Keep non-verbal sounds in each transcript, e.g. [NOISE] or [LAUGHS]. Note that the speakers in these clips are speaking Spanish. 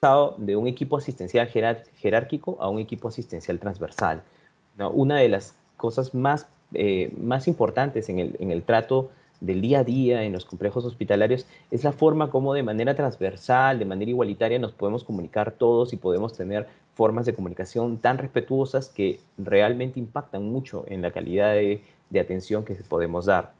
de un equipo asistencial jerárquico a un equipo asistencial transversal. Una de las cosas más, eh, más importantes en el, en el trato del día a día en los complejos hospitalarios es la forma como de manera transversal, de manera igualitaria nos podemos comunicar todos y podemos tener formas de comunicación tan respetuosas que realmente impactan mucho en la calidad de, de atención que podemos dar.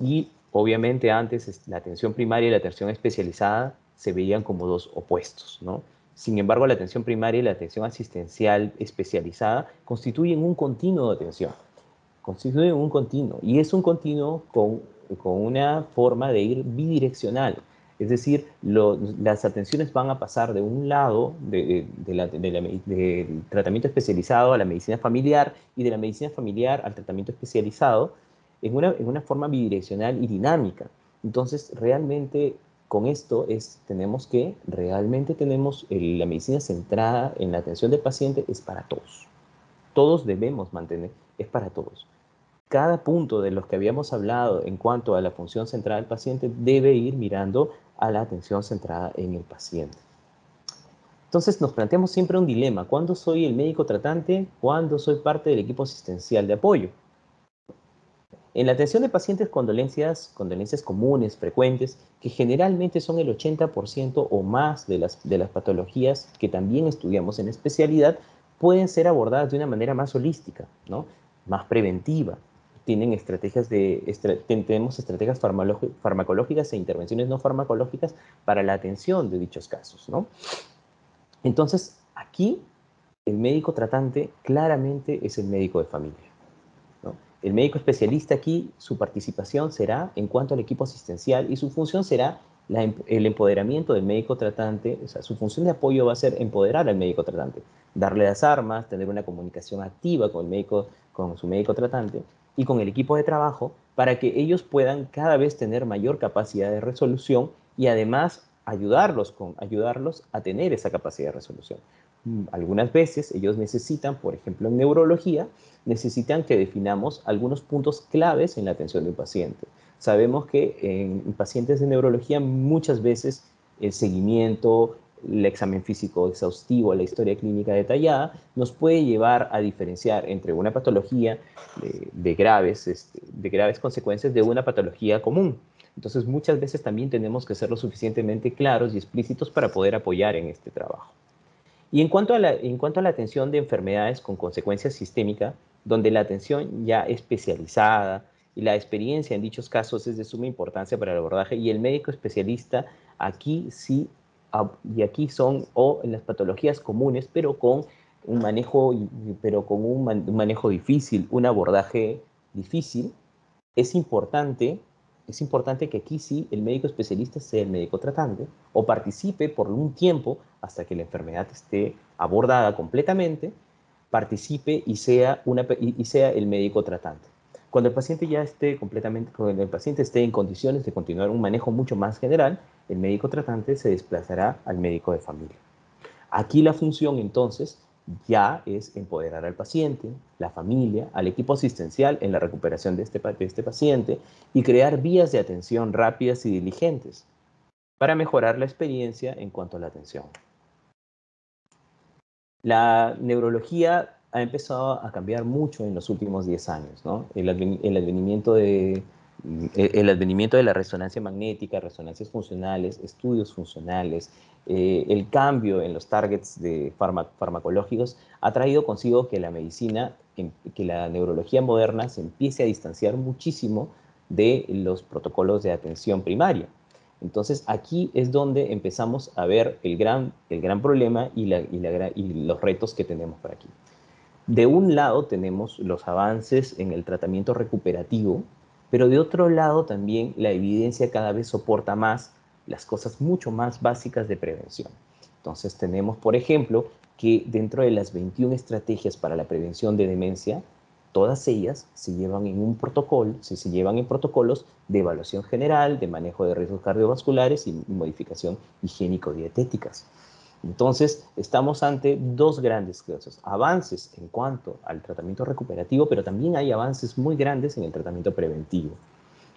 Y obviamente antes la atención primaria y la atención especializada se veían como dos opuestos, ¿no? Sin embargo, la atención primaria y la atención asistencial especializada constituyen un continuo de atención constituye un continuo y es un continuo con, con una forma de ir bidireccional. Es decir, las atenciones van a pasar de un lado de, del tratamiento especializado a la medicina familiar y de la medicina familiar al tratamiento especializado en una, en una forma bidireccional y dinámica. Entonces, realmente con esto es, tenemos que, realmente tenemos la medicina centrada en la atención del paciente es para todos. Todos debemos mantener, es para todos cada punto de los que habíamos hablado en cuanto a la función centrada del paciente debe ir mirando a la atención centrada en el paciente. Entonces nos planteamos siempre un dilema, ¿cuándo soy el médico tratante? ¿Cuándo soy parte del equipo asistencial de apoyo? En la atención de pacientes con dolencias, comunes, frecuentes, que generalmente son el 80% o más de las, de las patologías que también estudiamos en especialidad, pueden ser abordadas de una manera más holística, ¿no? más preventiva, tienen estrategias de, tenemos estrategias farmacológicas e intervenciones no farmacológicas para la atención de dichos casos, ¿no? Entonces, aquí el médico tratante claramente es el médico de familia. El médico especialista aquí, su participación será en cuanto al equipo asistencial y su función será em, el empoderamiento del médico tratante, o sea, su función de apoyo va a ser empoderar al médico tratante, darle las armas, tener una comunicación activa con el médico, con su médico tratante, y con el equipo de trabajo para que ellos puedan cada vez tener mayor capacidad de resolución y además ayudarlos, con, ayudarlos a tener esa capacidad de resolución. Algunas veces ellos necesitan, por ejemplo en neurología, necesitan que definamos algunos puntos claves en la atención de un paciente. Sabemos que en pacientes de neurología muchas veces el seguimiento, el examen físico exhaustivo, la historia clínica detallada, nos puede llevar a diferenciar entre una patología de, graves, este, de graves consecuencias de una patología común. Entonces, muchas veces también tenemos que ser lo suficientemente claros y explícitos para poder apoyar en este trabajo. Y en cuanto a la, en cuanto a la atención de enfermedades con consecuencia sistémica, donde la atención ya especializada y la experiencia en dichos casos es de suma importancia para el abordaje y el médico especialista aquí sí y aquí son o en las patologías comunes, pero con un manejo, pero con un, manejo difícil, un abordaje difícil, es importante, es importante que aquí sí el médico especialista sea el médico tratante o participe por un tiempo hasta que la enfermedad esté abordada completamente, participe y sea, una, y sea el médico tratante. Cuando el paciente ya esté completamente, cuando el paciente esté en condiciones de continuar un manejo mucho más general, el médico tratante se desplazará al médico de familia. Aquí la función entonces ya es empoderar al paciente, la familia, al equipo asistencial en la recuperación de este, de este paciente y crear vías de atención rápidas y diligentes para mejorar la experiencia en cuanto a la atención. La neurología ha empezado a cambiar mucho en los últimos 10 años. ¿no? El, advenimiento de, el advenimiento de la resonancia magnética, resonancias funcionales, estudios funcionales, eh, el cambio en los targets de farmacológicos ha traído consigo que la medicina, que la neurología moderna se empiece a distanciar muchísimo de los protocolos de atención primaria. Entonces aquí es donde empezamos a ver el gran, el gran problema y, y los retos que tenemos por aquí. De un lado tenemos los avances en el tratamiento recuperativo, pero de otro lado también la evidencia cada vez soporta más las cosas mucho más básicas de prevención. Entonces tenemos, por ejemplo, que dentro de las 21 estrategias para la prevención de demencia, todas ellas se llevan en un protocolo, se, llevan en protocolos de evaluación general, de manejo de riesgos cardiovasculares y modificación higiénico-dietéticas. Entonces, estamos ante dos grandes cosas, avances en cuanto al tratamiento recuperativo, pero también hay avances muy grandes en el tratamiento preventivo.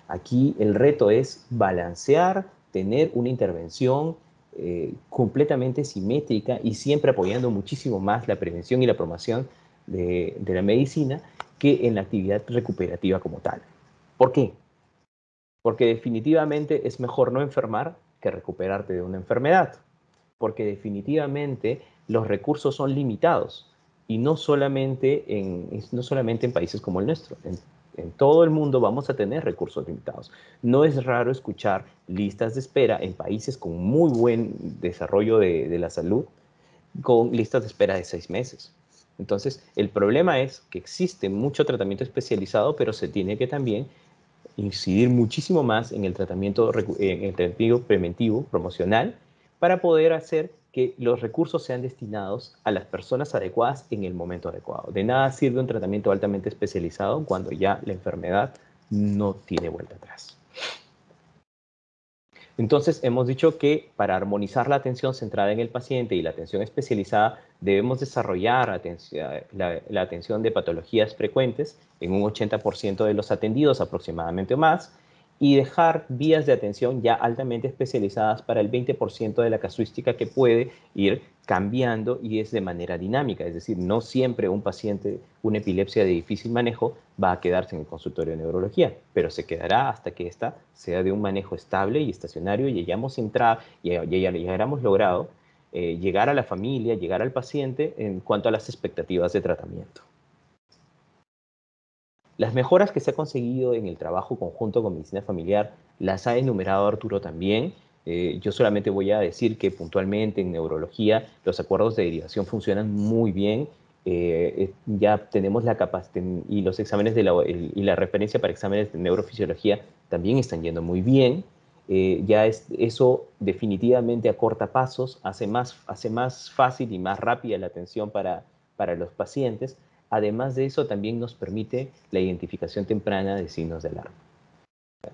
Aquí el reto es balancear, tener una intervención eh, completamente simétrica y siempre apoyando muchísimo más la prevención y la promoción de, la medicina que en la actividad recuperativa como tal. ¿Por qué? Porque definitivamente es mejor no enfermar que recuperarte de una enfermedad. Porque definitivamente los recursos son limitados y no solamente en, no solamente en países como el nuestro. En, todo el mundo vamos a tener recursos limitados. No es raro escuchar listas de espera en países con muy buen desarrollo de, de la salud, con listas de espera de seis meses. Entonces, el problema es que existe mucho tratamiento especializado, pero se tiene que también incidir muchísimo más en el tratamiento, en el tratamiento preventivo, promocional, para poder hacer que los recursos sean destinados a las personas adecuadas en el momento adecuado. De nada sirve un tratamiento altamente especializado cuando ya la enfermedad no tiene vuelta atrás. Entonces, hemos dicho que para armonizar la atención centrada en el paciente y la atención especializada, debemos desarrollar la, atención de patologías frecuentes en un 80% de los atendidos aproximadamente o más, y dejar vías de atención ya altamente especializadas para el 20% de la casuística que puede ir cambiando y es de manera dinámica, es decir, no siempre un paciente, una epilepsia de difícil manejo va a quedarse en el consultorio de neurología, pero se quedará hasta que ésta sea de un manejo estable y estacionario y hayamos entrado y, hayamos logrado eh, llegar a la familia, llegar al paciente en cuanto a las expectativas de tratamiento. Las mejoras que se ha conseguido en el trabajo conjunto con medicina familiar las ha enumerado Arturo también. Eh, yo solamente voy a decir que puntualmente en neurología los acuerdos de derivación funcionan muy bien. Eh, eh, ya tenemos la capacidad y los exámenes de la, y la referencia para exámenes de neurofisiología también están yendo muy bien. ya es, eso definitivamente acorta pasos, hace más, hace más fácil y más rápida la atención para, para los pacientes. Además de eso, también nos permite la identificación temprana de signos de alarma.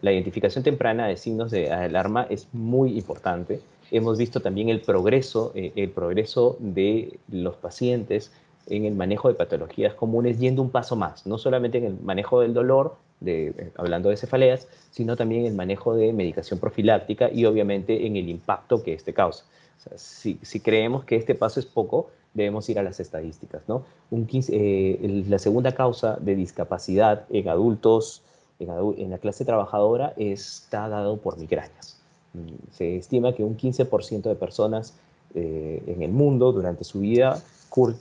La identificación temprana de signos de alarma es muy importante. Hemos visto también el progreso, eh, el progreso de los pacientes en el manejo de patologías comunes yendo un paso más, no solamente en el manejo del dolor, eh, hablando de cefaleas, sino también en el manejo de medicación profiláctica y obviamente en el impacto que este causa. si, creemos que este paso es poco, debemos ir a las estadísticas. ¿no? Un eh, la segunda causa de discapacidad en adultos, en, la clase trabajadora, está dado por migrañas. Mm, se estima que un 15% de personas eh, en el mundo durante su vida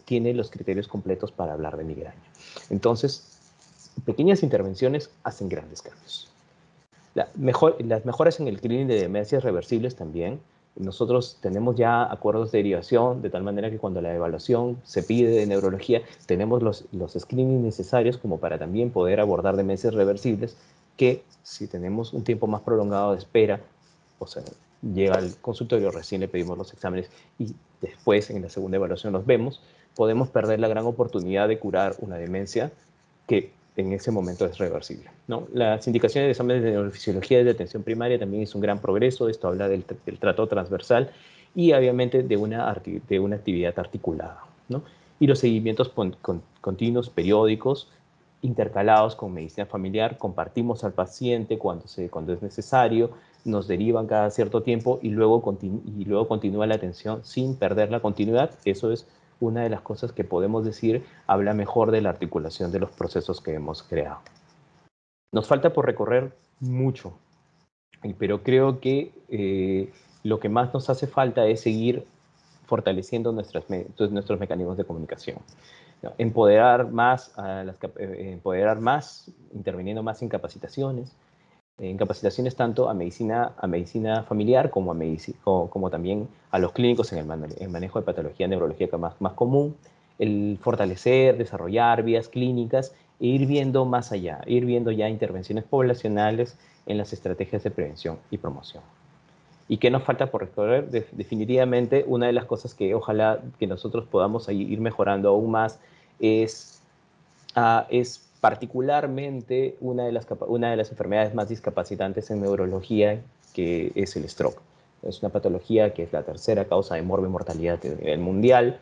tiene los criterios completos para hablar de migraña. Entonces, pequeñas intervenciones hacen grandes cambios. mejor, las mejoras en el screening de demencias reversibles también nosotros tenemos ya acuerdos de derivación, de tal manera que cuando la evaluación se pide de neurología, tenemos los, los screenings necesarios como para también poder abordar demencias reversibles, que si tenemos un tiempo más prolongado de espera, o sea, llega al consultorio, recién le pedimos los exámenes y después en la segunda evaluación los vemos, podemos perder la gran oportunidad de curar una demencia que en ese momento es reversible. ¿no? Las indicaciones de exámenes de neurofisiología de atención primaria también es un gran progreso, esto habla del, trato transversal y obviamente de una, de una actividad articulada. ¿no? Y los seguimientos continuos, periódicos, intercalados con medicina familiar, compartimos al paciente cuando, se, cuando es necesario, nos derivan cada cierto tiempo y luego continúa la atención sin perder la continuidad. Eso es una de las cosas que podemos decir habla mejor de la articulación de los procesos que hemos creado. Nos falta por recorrer mucho, pero creo que eh, lo que más nos hace falta es seguir fortaleciendo nuestros mecanismos de comunicación. Empoderar más, eh, empoderar más, interviniendo más en capacitaciones, en capacitaciones tanto a medicina, a medicina familiar como, a como, también a los clínicos en el, manejo de patología neurológica más, más común, el fortalecer, desarrollar vías clínicas e ir viendo más allá, ir viendo ya intervenciones poblacionales en las estrategias de prevención y promoción. ¿Y qué nos falta por recorrer? definitivamente, una de las cosas que ojalá que nosotros podamos ir mejorando aún más es, uh, es particularmente una de, las, una de las enfermedades más discapacitantes en neurología, que es el stroke. Es una patología que es la tercera causa de mortalidad a nivel mundial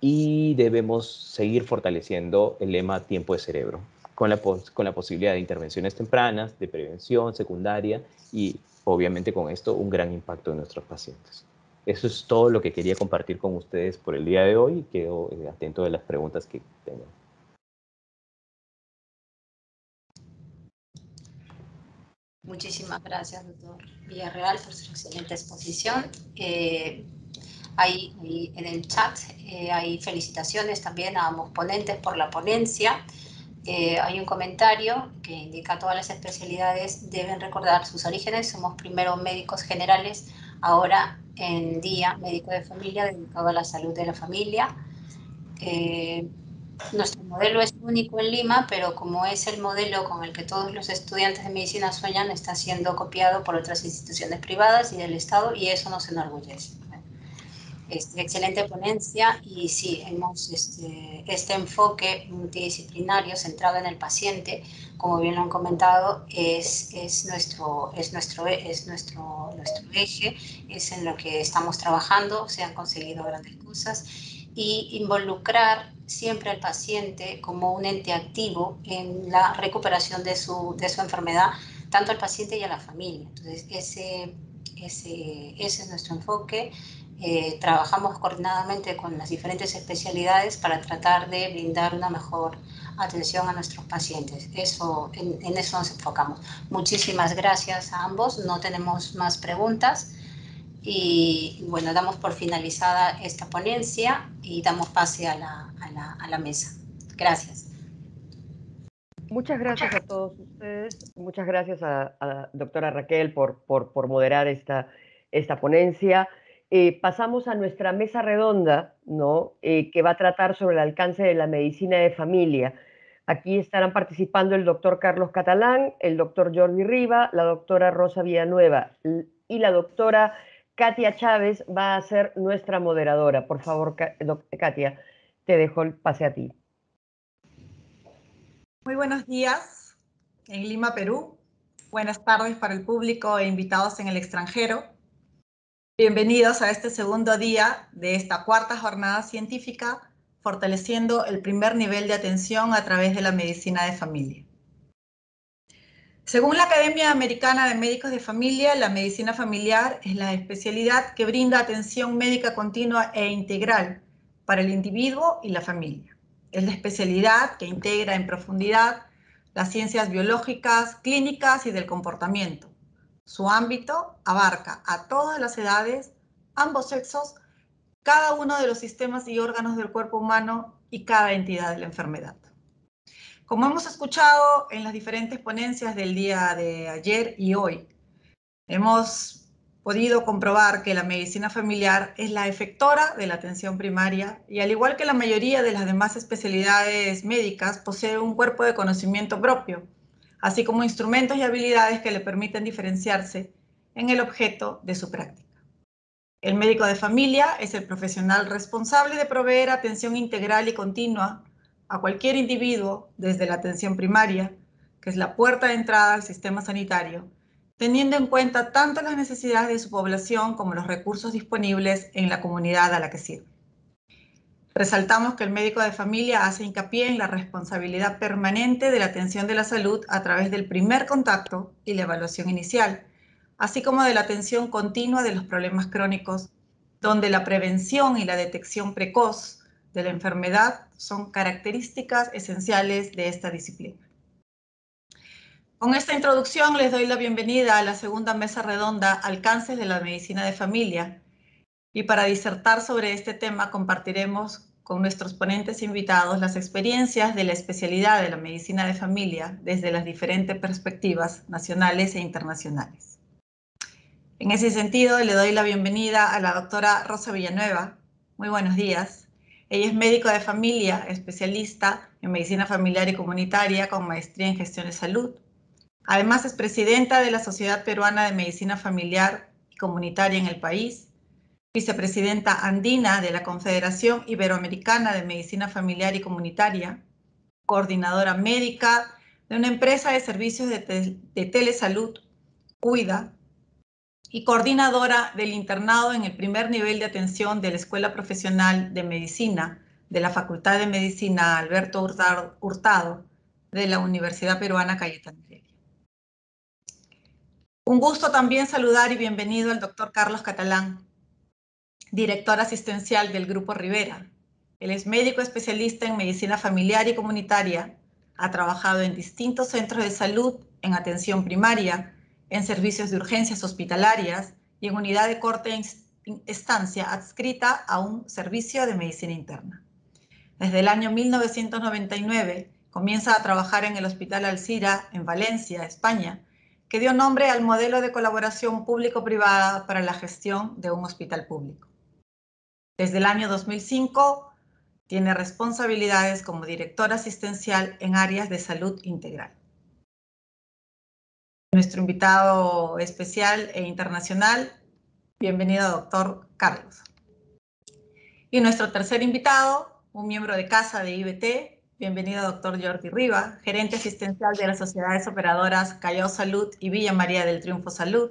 y debemos seguir fortaleciendo el lema tiempo de cerebro, con la, con la posibilidad de intervenciones tempranas, de prevención secundaria y obviamente con esto un gran impacto en nuestros pacientes. eso es todo lo que quería compartir con ustedes por el día de hoy quedo eh, atento de las preguntas que tengan. Muchísimas gracias, doctor Villarreal, por su excelente exposición. Eh, hay, en el chat eh, hay felicitaciones también a ambos ponentes por la ponencia. Eh, hay un comentario que indica todas las especialidades deben recordar sus orígenes. Somos primero médicos generales, ahora en día médico de familia dedicado a la salud de la familia. Eh, nuestro modelo es único en Lima, pero como es el modelo con el que todos los estudiantes de medicina sueñan, está siendo copiado por otras instituciones privadas y del Estado y eso nos enorgullece. Este, excelente ponencia y sí, hemos este, este, enfoque multidisciplinario centrado en el paciente, como bien lo han comentado, es, es, nuestro, es, nuestro, es nuestro, nuestro eje, es en lo que estamos trabajando, se han conseguido grandes cosas y involucrar siempre al paciente como un ente activo en la recuperación de su, de su enfermedad, tanto al paciente y a la familia. Entonces, ese, ese, ese es nuestro enfoque. Eh, trabajamos coordinadamente con las diferentes especialidades para tratar de brindar una mejor atención a nuestros pacientes. Eso, en, eso nos enfocamos. Muchísimas gracias a ambos. No tenemos más preguntas. Y bueno, damos por finalizada esta ponencia y damos pase a la, a la, a la mesa. Gracias. Muchas gracias a todos ustedes. Muchas gracias a, la doctora Raquel por, por, por moderar esta, esta ponencia. Eh, pasamos a nuestra mesa redonda, ¿no? Eh, que va a tratar sobre el alcance de la medicina de familia. Aquí estarán participando el doctor Carlos Catalán, el doctor Jordi Riva, la doctora Rosa Villanueva y la doctora Katia Chávez va a ser nuestra moderadora. Por favor, Katia, te dejo el pase a ti. Muy buenos días en Lima, Perú. Buenas tardes para el público e invitados en el extranjero. Bienvenidos a este segundo día de esta cuarta jornada científica, fortaleciendo el primer nivel de atención a través de la medicina de familia. Según la Academia Americana de Médicos de Familia, la medicina familiar es la especialidad que brinda atención médica continua e integral para el individuo y la familia. Es la especialidad que integra en profundidad las ciencias biológicas, clínicas y del comportamiento, su ámbito abarca a todas las edades, ambos sexos, cada uno de los sistemas y órganos del cuerpo humano y cada entidad de la enfermedad. Como hemos escuchado en las diferentes ponencias del día de ayer y hoy, hemos podido comprobar que la medicina familiar es la efectora de la atención primaria y al igual que la mayoría de las demás especialidades médicas, posee un cuerpo de conocimiento propio así como instrumentos y habilidades que le permiten diferenciarse en el objeto de su práctica. El médico de familia es el profesional responsable de proveer atención integral y continua a cualquier individuo desde la atención primaria, que es la puerta de entrada al sistema sanitario, teniendo en cuenta tanto las necesidades de su población como los recursos disponibles en la comunidad a la que sirve. Resaltamos que el médico de familia hace hincapié en la responsabilidad permanente de la atención de la salud a través del primer contacto y la evaluación inicial, así como de la atención continua de los problemas crónicos, donde la prevención y la detección precoz de la enfermedad son características esenciales de esta disciplina. Con esta introducción les doy la bienvenida a la segunda mesa redonda Alcances de la Medicina de Familia, y para disertar sobre este tema compartiremos con nuestros ponentes invitados las experiencias de la especialidad de la medicina de familia desde las diferentes perspectivas nacionales e internacionales. En ese sentido, le doy la bienvenida a la doctora Rosa Villanueva. Muy buenos días. Ella es médico de familia, especialista en medicina familiar y comunitaria con maestría en gestión de salud. Además, es presidenta de la Sociedad Peruana de Medicina Familiar y Comunitaria en el país vicepresidenta andina de la Confederación Iberoamericana de Medicina Familiar y Comunitaria, coordinadora médica de una empresa de servicios de, telesalud, Cuida, y coordinadora del internado en el primer nivel de atención de la Escuela Profesional de Medicina de la Facultad de Medicina Alberto Hurtado, de la Universidad Peruana Cayetano Un gusto también saludar y bienvenido al doctor Carlos Catalán, director asistencial del Grupo Rivera. Él es médico especialista en medicina familiar y comunitaria. Ha trabajado en distintos centros de salud, en atención primaria, en servicios de urgencias hospitalarias y en unidad de corte estancia adscrita a un servicio de medicina interna. Desde el año 1999 comienza a trabajar en el Hospital Alcira en Valencia, España, que dio nombre al modelo de colaboración público-privada para la gestión de un hospital público. Desde el año 2005 tiene responsabilidades como director asistencial en áreas de salud integral. Nuestro invitado especial e internacional, bienvenido doctor Carlos. Y nuestro tercer invitado, un miembro de casa de IBT, bienvenido doctor Jordi Riva, gerente asistencial de las sociedades operadoras Callao Salud y Villa María del Triunfo Salud,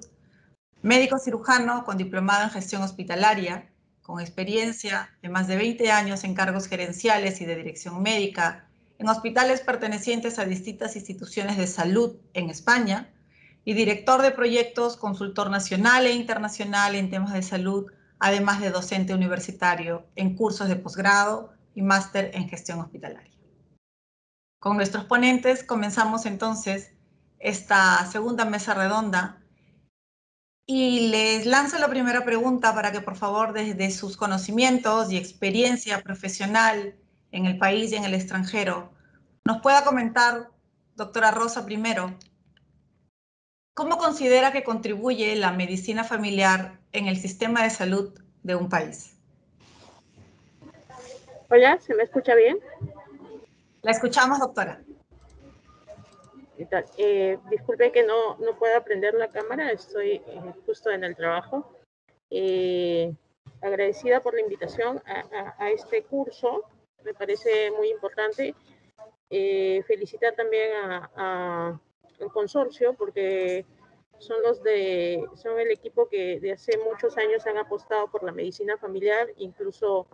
médico cirujano con diplomado en gestión hospitalaria, con experiencia de más de 20 años en cargos gerenciales y de dirección médica en hospitales pertenecientes a distintas instituciones de salud en España y director de proyectos, consultor nacional e internacional en temas de salud, además de docente universitario en cursos de posgrado y máster en gestión hospitalaria. Con nuestros ponentes comenzamos entonces esta segunda mesa redonda y les lanzo la primera pregunta para que por favor desde sus conocimientos y experiencia profesional en el país y en el extranjero nos pueda comentar, doctora Rosa, primero, ¿cómo considera que contribuye la medicina familiar en el sistema de salud de un país? Hola, ¿se me escucha bien? La escuchamos, doctora. Eh, disculpe que no, no pueda prender la cámara, estoy eh, justo en el trabajo. Eh, agradecida por la invitación a, este curso, me parece muy importante. felicitar también al consorcio porque son los de son el equipo que de hace muchos años han apostado por la medicina familiar, incluso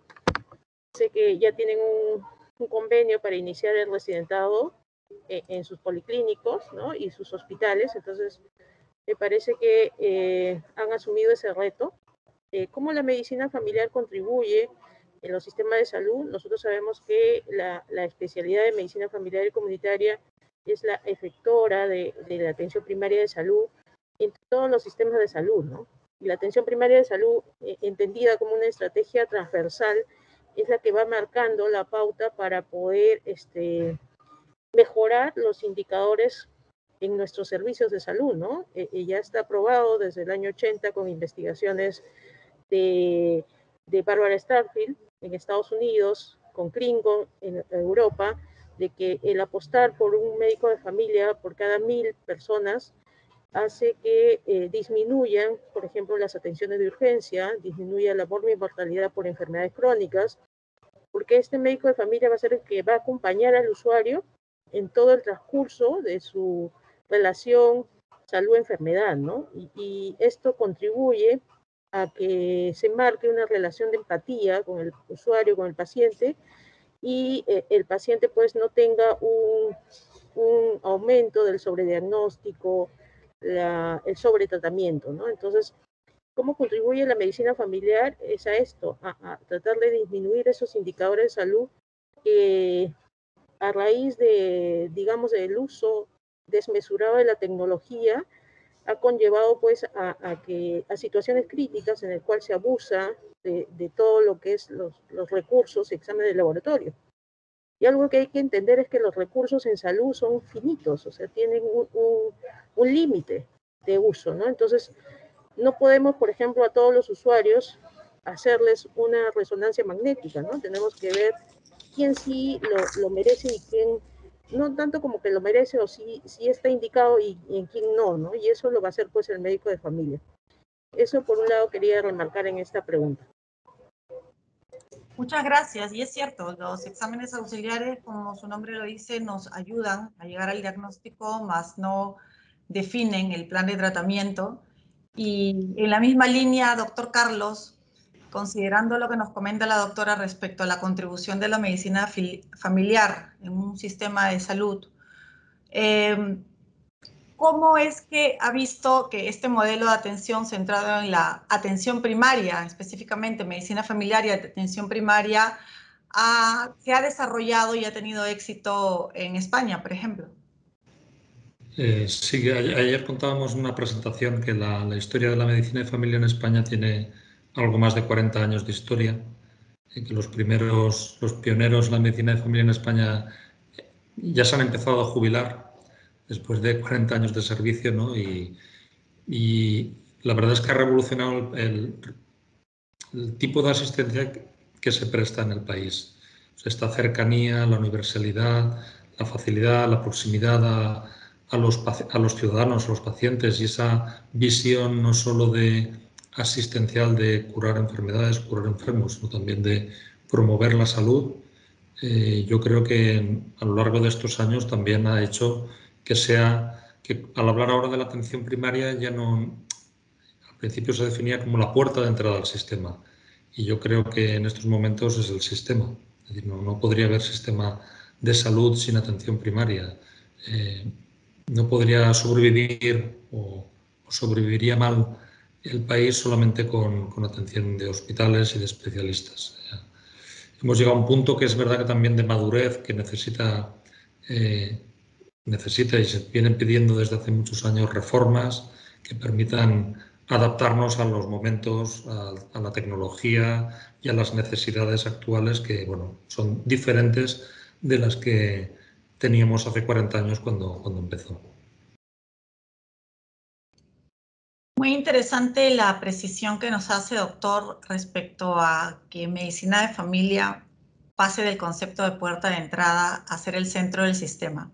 sé que ya tienen un, convenio para iniciar el residentado eh, en sus policlínicos y sus hospitales. Entonces, me parece que eh, han asumido ese reto. Eh, ¿Cómo la medicina familiar contribuye en los sistemas de salud? Nosotros sabemos que la, especialidad de medicina familiar y comunitaria es la efectora de, la atención primaria de salud en todos los sistemas de salud. ¿no? Y la atención primaria de salud, entendida como una estrategia transversal, es la que va marcando la pauta para poder este, mejorar los indicadores en nuestros servicios de salud, ¿no? Eh, eh, ya está aprobado desde el año 80 con investigaciones de, de Barbara Starfield en Estados Unidos, con Kringle en Europa, de que el apostar por un médico de familia por cada mil personas hace que eh, disminuyan, por ejemplo, las atenciones de urgencia, disminuya la mortalidad por enfermedades crónicas, porque este médico de familia va a ser el que va a acompañar al usuario en todo el transcurso de su relación salud-enfermedad, ¿no? Y, esto contribuye a que se marque una relación de empatía con el usuario, con el paciente, y eh, el paciente pues no tenga un, un aumento del sobrediagnóstico, la, el sobretratamiento, ¿no? Entonces, ¿cómo contribuye la medicina familiar? Es a esto, a, tratar de disminuir esos indicadores de salud que a raíz de, digamos, del uso desmesurado de la tecnología, ha conllevado pues a, que, a situaciones críticas en el cual se abusa de, todo lo que es los, recursos, exámenes de laboratorio. Y algo que hay que entender es que los recursos en salud son finitos, o sea, tienen un, un límite de uso, ¿no? Entonces, no podemos, por ejemplo, a todos los usuarios hacerles una resonancia magnética, ¿no? Tenemos que ver quién sí lo, merece y quién no tanto como que lo merece o si, si está indicado y, en quién no, ¿no? Y eso lo va a hacer pues el médico de familia. Eso por un lado quería remarcar en esta pregunta. Muchas gracias. Y es cierto, los exámenes auxiliares, como su nombre lo dice, nos ayudan a llegar al diagnóstico, más no definen el plan de tratamiento. Y en la misma línea, doctor Carlos, considerando lo que nos comenta la doctora respecto a la contribución de la medicina familiar en un sistema de salud, em, ¿cómo es que ha visto que este modelo de atención centrado en la atención primaria, específicamente medicina familiar y atención primaria, se ha desarrollado y ha tenido éxito en España, por ejemplo? Eh, sí, ayer contábamos en una presentación que la, historia de la medicina de familia en España tiene algo más de 40 años de historia y que los primeros, los pioneros de la medicina de familia en España ya se han empezado a jubilar después de 40 años de servicio, ¿no? Y, la verdad es que ha revolucionado el, tipo de asistencia que se presta en el país. Esta cercanía, la universalidad, la facilidad, la proximidad a, a, los, a los ciudadanos, a los pacientes y esa visión no solo de asistencial de curar enfermedades, curar enfermos, sino también de promover la salud, eh, yo creo que a lo largo de estos años también ha hecho que sea, que al hablar ahora de la atención primaria ya no, al principio se definía como la puerta de entrada al sistema y yo creo que en estos momentos es el sistema. Es decir, no, no podría haber sistema de salud sin atención primaria. Eh, no podría sobrevivir o, sobreviviría mal el país solamente con, con, atención de hospitales y de especialistas. Hemos llegado a un punto que es verdad que también de madurez, que necesita, eh, necesita y se vienen pidiendo desde hace muchos años reformas que permitan adaptarnos a los momentos, a, la tecnología y a las necesidades actuales que bueno, son diferentes de las que teníamos hace 40 años cuando, cuando empezó. Muy interesante la precisión que nos hace, doctor, respecto a que medicina de familia pase del concepto de puerta de entrada a ser el centro del sistema.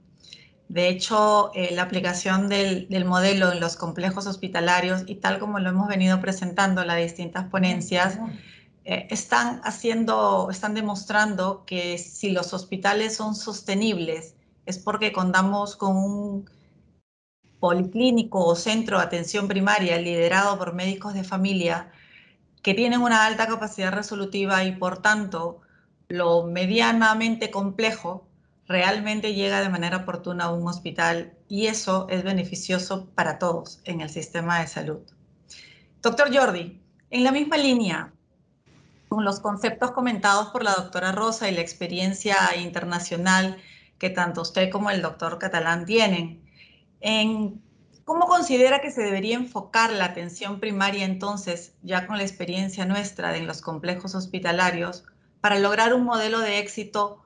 De hecho, eh, la aplicación del, del, modelo en los complejos hospitalarios y tal como lo hemos venido presentando en las distintas ponencias, eh, están haciendo, están demostrando que si los hospitales son sostenibles es porque contamos con un policlínico o centro de atención primaria liderado por médicos de familia que tienen una alta capacidad resolutiva y por tanto lo medianamente complejo realmente llega de manera oportuna a un hospital y eso es beneficioso para todos en el sistema de salud. Doctor Jordi, en la misma línea, con los conceptos comentados por la doctora Rosa y la experiencia internacional que tanto usted como el doctor Catalán tienen, en ¿Cómo considera que se debería enfocar la atención primaria entonces, ya con la experiencia nuestra en los complejos hospitalarios, para lograr un modelo de éxito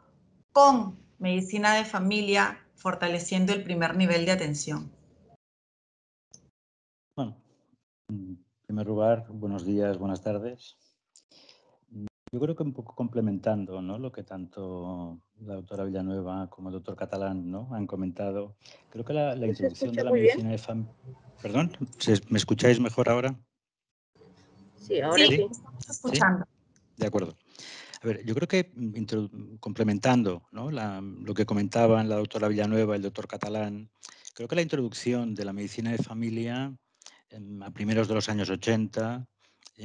con medicina de familia, fortaleciendo el primer nivel de atención? Bueno, en primer lugar, buenos días, buenas tardes. Yo creo que un poco complementando ¿no? lo que tanto la doctora Villanueva como el doctor Catalán ¿no? han comentado, creo que la, introducción de la medicina de familia... Perdón, ¿me escucháis mejor ahora? Sí, ahora sí. escuchando. De acuerdo. A ver, yo creo que mm, complementando ¿no? lo que comentaban la doctora Villanueva y el doctor Catalán, creo que la introducción de la medicina de familia a primeros de los años 80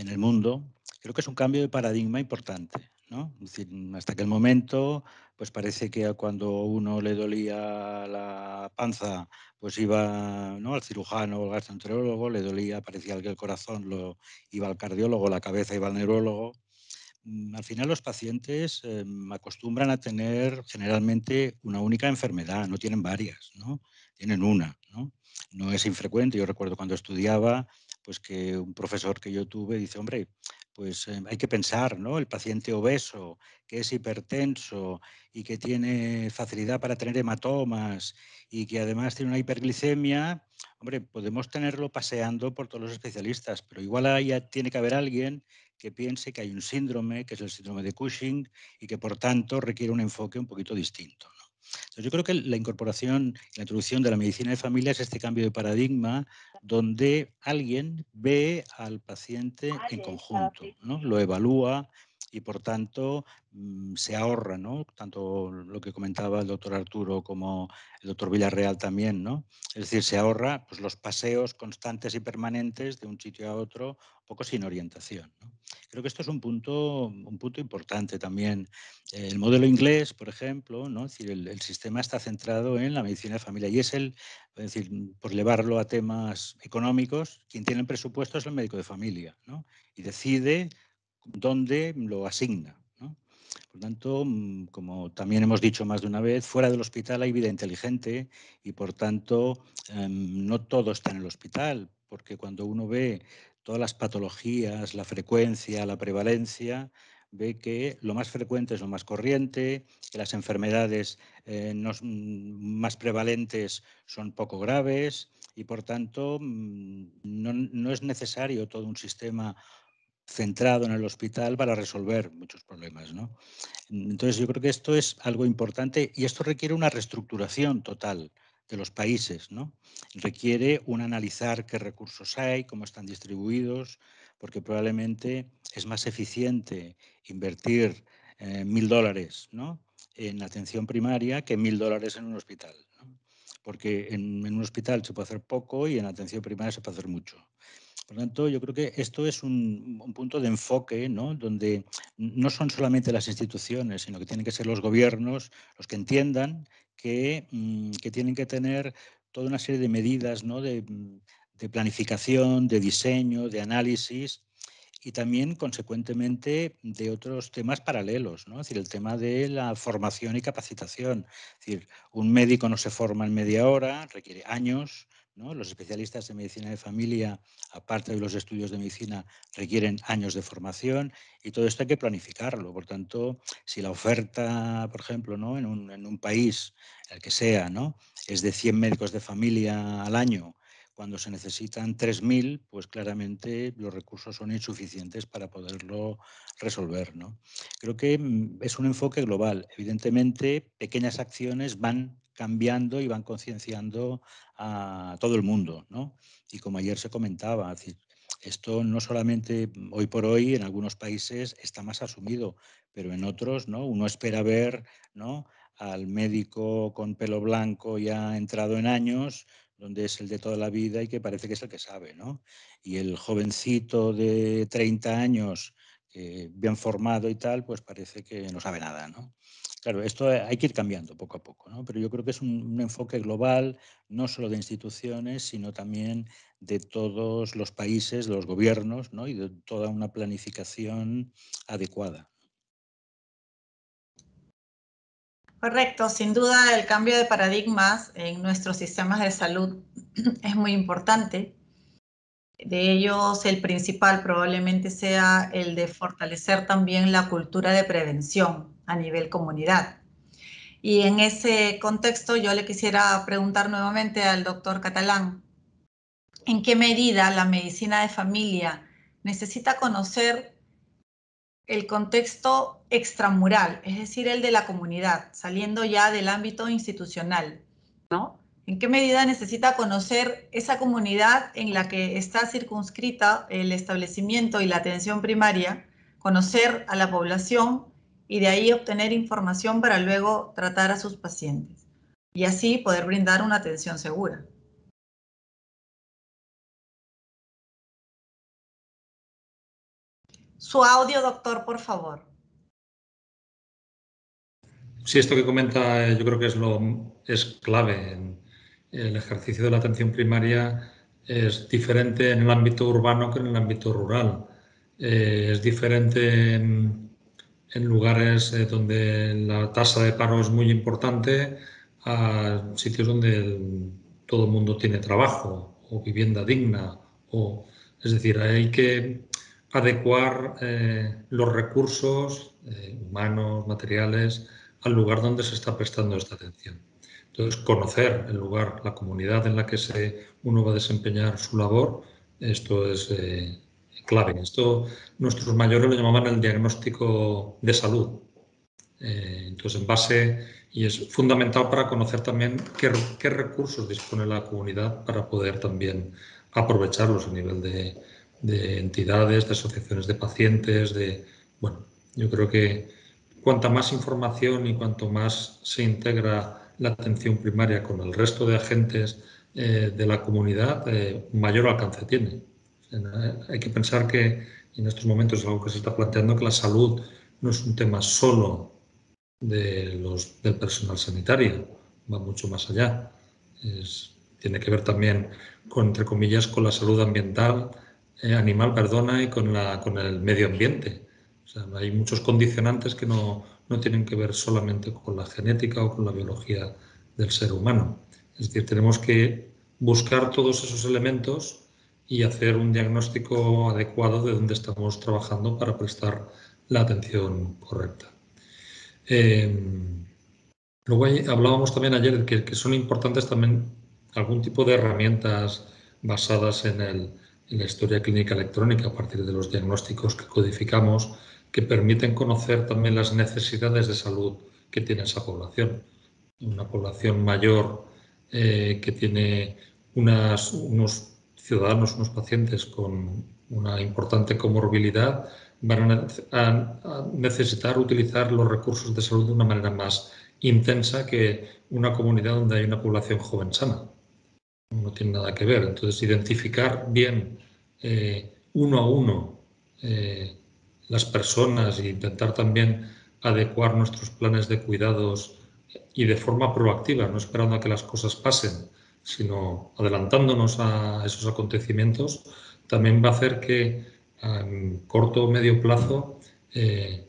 en el mundo creo que es un cambio de paradigma importante. ¿no? Es decir, hasta aquel momento, pues parece que cuando uno le dolía la panza, pues iba ¿no? al cirujano o al gastroenterólogo, le dolía, parecía que el corazón lo iba al cardiólogo, la cabeza iba al neurólogo. Mm, al final los pacientes em, acostumbran a tener generalmente una única enfermedad, no tienen varias, ¿no? tienen una. ¿no? no es infrecuente, yo recuerdo cuando estudiaba, pues que un profesor que yo tuve dice, hombre, pues em, hay que pensar, ¿no? El paciente obeso, que es hipertenso y que tiene facilidad para tener hematomas y que además tiene una hiperglicemia, hombre, podemos tenerlo paseando por todos los especialistas, pero igual ahí tiene que haber alguien que piense que hay un síndrome, que es el síndrome de Cushing, y que por tanto requiere un enfoque un poquito distinto. Entonces, yo creo que la incorporación, la introducción de la medicina de familia es este cambio de paradigma donde alguien ve al paciente en conjunto, ¿no? lo evalúa y por tanto mm, se ahorra, ¿no? Tanto lo que comentaba el doctor Arturo como el doctor Villarreal también, ¿no? Es decir, se ahorra pues, los paseos constantes y permanentes de un sitio a otro, un poco sin orientación. Creo que esto es un punto, un punto importante también. El modelo inglés, por ejemplo, ¿no? decir, el, sistema está centrado en la medicina de familia y es el, es decir, por llevarlo a temas económicos, quien tiene el presupuesto es el médico de familia ¿no? y decide dónde lo asigna. Por tanto, mm, como también hemos dicho más de una vez, fuera del hospital hay vida inteligente y por tanto em, no todo está en el hospital, porque cuando uno ve todas las patologías, la frecuencia, la prevalencia, ve que lo más frecuente es lo más corriente, que las enfermedades eh, mm, más prevalentes son poco graves y por tanto mm, no, no, es necesario todo un sistema centrado en el hospital para resolver muchos problemas. ¿no? Entonces yo creo que esto es algo importante y esto requiere una reestructuración total de los países. ¿no? Requiere un analizar qué recursos hay, cómo están distribuidos, porque probablemente es más eficiente invertir eh, mil dólares ¿no? en atención primaria que mil dólares en un hospital. Porque en, en un hospital se puede hacer poco y en atención primaria se puede hacer mucho. Por tanto, yo creo que esto es un, punto de enfoque, ¿no? donde no son solamente las instituciones, sino que tienen que ser los gobiernos los que entiendan que, mm, que tienen que tener toda una serie de medidas ¿no? de, de planificación, de diseño, de análisis y también, consecuentemente, de otros temas paralelos, ¿no? Es decir, el tema de la formación y capacitación. Es decir, un médico no se forma en media hora, requiere años, los especialistas en medicina de familia, aparte de los estudios de medicina, requieren años de formación y todo esto hay que planificarlo. Por tanto, si la oferta, por ejemplo, ¿no? en, un, país, el que sea, ¿no? es de 100 médicos de familia al año, cuando se necesitan 3.000, pues claramente los recursos son insuficientes para poderlo resolver. ¿no? Creo que mm, es un enfoque global. Evidentemente, pequeñas acciones van cambiando y van concienciando a todo el mundo. ¿no? Y como ayer se comentaba, esto no solamente hoy por hoy en algunos países está más asumido, pero en otros ¿no? uno espera ver ¿no? al médico con pelo blanco ya entrado en años, donde es el de toda la vida y que parece que es el que sabe. ¿no? Y el jovencito de 30 años, bien formado y tal, pues parece que no sabe nada. ¿no? Claro, esto hay que ir cambiando poco a poco, ¿no? pero yo creo que es un, enfoque global, no solo de instituciones, sino también de todos los países, los gobiernos ¿no? y de toda una planificación adecuada. Correcto, sin duda el cambio de paradigmas en nuestros sistemas de salud [CLEARS THROAT] es muy importante. De ellos, el principal probablemente sea el de fortalecer también la cultura de prevención a nivel comunidad. Y en ese contexto yo le quisiera preguntar nuevamente al doctor Catalán, ¿en qué medida la medicina de familia necesita conocer el contexto extramural, es decir, el de la comunidad, saliendo ya del ámbito institucional, ¿no? ¿En qué medida necesita conocer esa comunidad en la que está circunscrita el establecimiento y la atención primaria, conocer a la población y de ahí obtener información para luego tratar a sus pacientes y así poder brindar una atención segura. Su audio, doctor, por favor. Sí, esto que comenta yo creo que es, lo, es clave. En el ejercicio de la atención primaria es diferente en el ámbito urbano que en el ámbito rural. Eh, es diferente en, en lugares eh, donde la tasa de paro es muy importante a sitios donde todo el mundo tiene trabajo o vivienda digna. O, es decir, hay que adecuar eh, los recursos eh, humanos, materiales, al lugar donde se está prestando esta atención. Entonces, conocer el lugar, la comunidad en la que se, uno va a desempeñar su labor, esto es clave. Esto nuestros mayores lo llamaban el diagnóstico de salud. Eh, entonces, en base, y es fundamental para conocer también qué, recursos dispone la comunidad para poder también aprovecharlos a nivel de, de, entidades, de asociaciones de pacientes, de, bueno, Yo creo que cuanta más información y cuanto más se integra la atención primaria con el resto de agentes eh, de la comunidad, eh, mayor alcance tiene. Hay que pensar que en estos momentos es algo que se está planteando que la salud no es un tema solo de los, del personal sanitario, va mucho más allá. tiene que ver también con, entre comillas, con la salud ambiental, eh, animal, perdona, y con, la, con el medio ambiente. hay muchos condicionantes que no, no tienen que ver solamente con la genética o con la biología del ser humano. Es decir, tenemos que buscar todos esos elementos y hacer un diagnóstico adecuado de dónde estamos trabajando para prestar la atención correcta. Eh, luego hablábamos también ayer de que, que, son importantes también algún tipo de herramientas basadas en, el, en la historia clínica electrónica a partir de los diagnósticos que codificamos que permiten conocer también las necesidades de salud que tiene esa población. Una población mayor eh, que tiene unas, unos ciudadanos, unos pacientes con una importante comorbilidad, van a, necesitar utilizar los recursos de salud de una manera más intensa que una comunidad donde hay una población joven sana. No tiene nada que ver. Entonces, identificar bien eh, uno a uno eh, las personas e intentar también adecuar nuestros planes de cuidados y de forma proactiva, no esperando a que las cosas pasen, sino adelantándonos a esos acontecimientos, también va a hacer que en corto o medio plazo eh,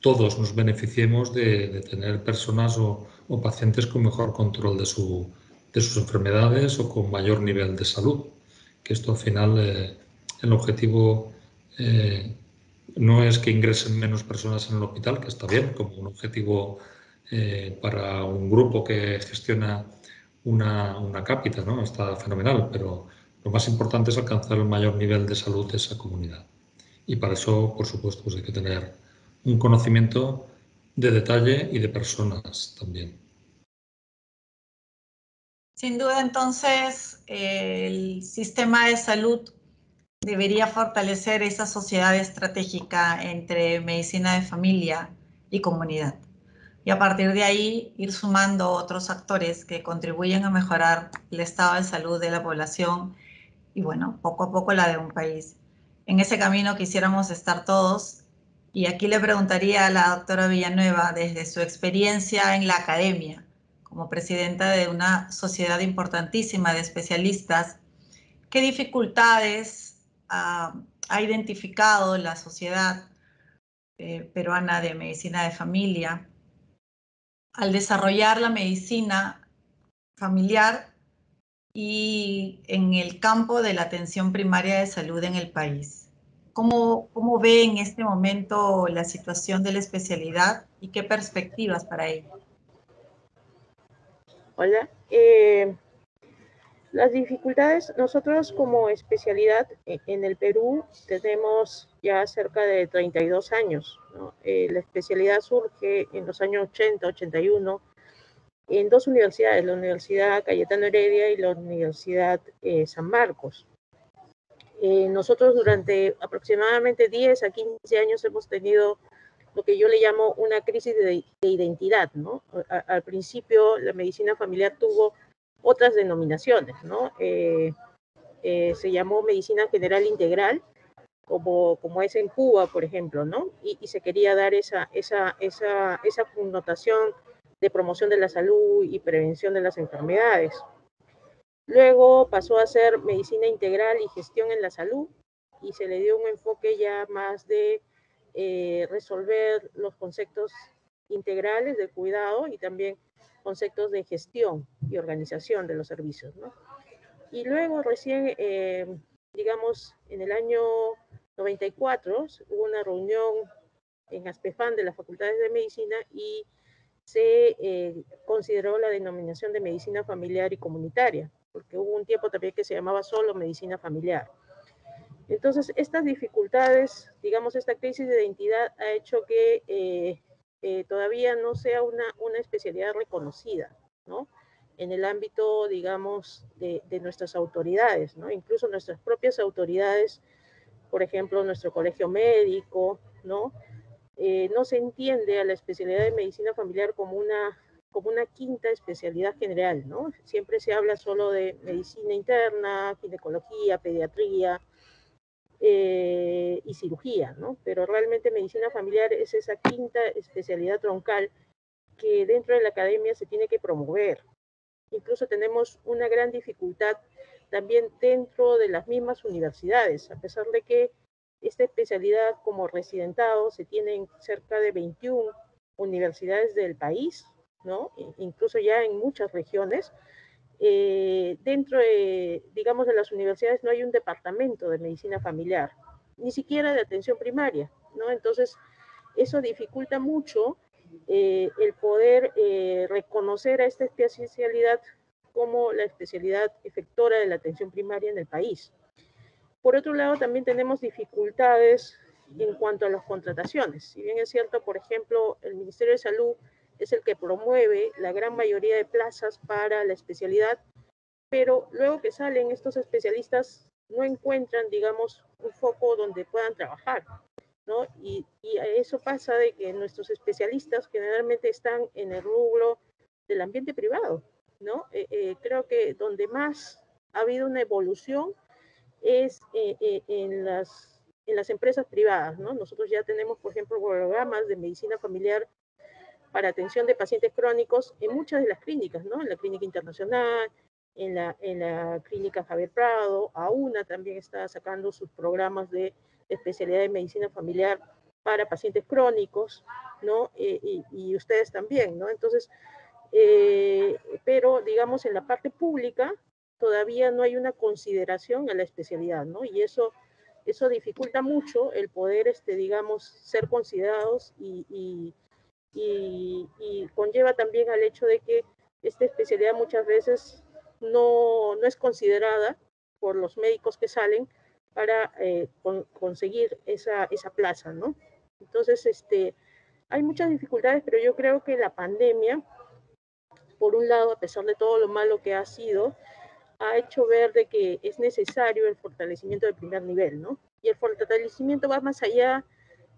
todos nos beneficiemos de, tener personas o, pacientes con mejor control de, su, de, sus enfermedades o con mayor nivel de salud. Que esto al final, eh, el objetivo eh, no es que ingresen menos personas en el hospital, que está bien, como un objetivo para un grupo que gestiona una, una cápita, ¿no? está fenomenal, pero lo más importante es alcanzar el mayor nivel de salud de esa comunidad. Y para eso, por supuesto, pues hay que tener un conocimiento de detalle y de personas también. Sin duda, entonces, el sistema de salud debería fortalecer esa sociedad estratégica entre medicina de familia y comunidad. Y a partir de ahí ir sumando otros actores que contribuyen a mejorar el estado de salud de la población y bueno, poco a poco la de un país. En ese camino quisiéramos estar todos y aquí le preguntaría a la doctora Villanueva desde su experiencia en la academia como presidenta de una sociedad importantísima de especialistas, ¿qué dificultades ha, identificado la Sociedad eh, Peruana de Medicina de Familia al desarrollar la medicina familiar y en el campo de la atención primaria de salud en el país. ¿Cómo, cómo ve en este momento la situación de la especialidad y qué perspectivas para ello? Hola, eh, las dificultades, nosotros como especialidad e, en el Perú tenemos ya cerca de 32 años. Eh, la especialidad surge en los años 80, 81 en dos universidades, la Universidad Cayetano Heredia y la Universidad eh, San Marcos. Eh, nosotros durante aproximadamente 10 a 15 años hemos tenido lo que yo le llamo una crisis de, identidad. ¿no? al principio la medicina familiar tuvo otras denominaciones, ¿no? Eh, eh, se llamó medicina general integral, como, como es en Cuba, por ejemplo, ¿no? Y, se quería dar esa, esa, esa, esa connotación de promoción de la salud y prevención de las enfermedades. Luego pasó a ser medicina integral y gestión en la salud y se le dio un enfoque ya más de eh, resolver los conceptos integrales de cuidado y también conceptos de gestión y organización de los servicios. ¿no? Y luego recién, eh, digamos, en el año 94 hubo una reunión en Aspefan de las facultades de medicina y se eh, consideró la denominación de medicina familiar y comunitaria, porque hubo un tiempo también que se llamaba solo medicina familiar. Entonces, estas dificultades, digamos, esta crisis de identidad ha hecho que eh, eh, todavía no sea una, una especialidad reconocida, ¿no? En el ámbito, digamos, de, de, nuestras autoridades, ¿no? Incluso nuestras propias autoridades, por ejemplo, nuestro colegio médico, ¿no? eh, no se entiende a la especialidad de medicina familiar como una, como una quinta especialidad general, ¿no? Siempre se habla solo de medicina interna, ginecología, pediatría eh, y cirugía, ¿no? Pero realmente medicina familiar es esa quinta especialidad troncal que dentro de la academia se tiene que promover. Incluso tenemos una gran dificultad también dentro de las mismas universidades, a pesar de que esta especialidad como residentado se tiene en cerca de 21 universidades del país, ¿no? E incluso ya en muchas regiones. Eh, dentro de, digamos, de las universidades no hay un departamento de medicina familiar, ni siquiera de atención primaria, ¿no? Entonces, eso dificulta mucho eh, el poder eh, reconocer a esta especialidad como la especialidad efectora de la atención primaria en el país. Por otro lado, también tenemos dificultades en cuanto a las contrataciones. Si bien es cierto, por ejemplo, el Ministerio de Salud es el que promueve la gran mayoría de plazas para la especialidad, pero luego que salen estos especialistas no encuentran, digamos, un foco donde puedan trabajar, ¿no? Y, y eso pasa de que nuestros especialistas generalmente están en el rubro del ambiente privado, ¿no? Eh, eh, creo que donde más ha habido una evolución es eh, en, las, en las empresas privadas, ¿no? Nosotros ya tenemos, por ejemplo, programas de medicina familiar para atención de pacientes crónicos en muchas de las clínicas, ¿no? En la Clínica Internacional, en la, en Clínica Javier Prado, AUNA también está sacando sus programas de especialidad de medicina familiar para pacientes crónicos, ¿no? Eh, y, ustedes también, ¿no? Entonces, eh, pero digamos en la parte pública, todavía no hay una consideración a la especialidad, ¿no? Y eso, eso dificulta mucho el poder, este, digamos, ser considerados y, y, conlleva también al hecho de que esta especialidad muchas veces no, no es considerada por los médicos que salen para eh, con, conseguir esa, esa plaza, ¿no? Entonces, este, hay muchas dificultades, pero yo creo que la pandemia, por un lado, a pesar de todo lo malo que ha sido, ha hecho ver de que es necesario el fortalecimiento del primer nivel, ¿no? Y el fortalecimiento va más allá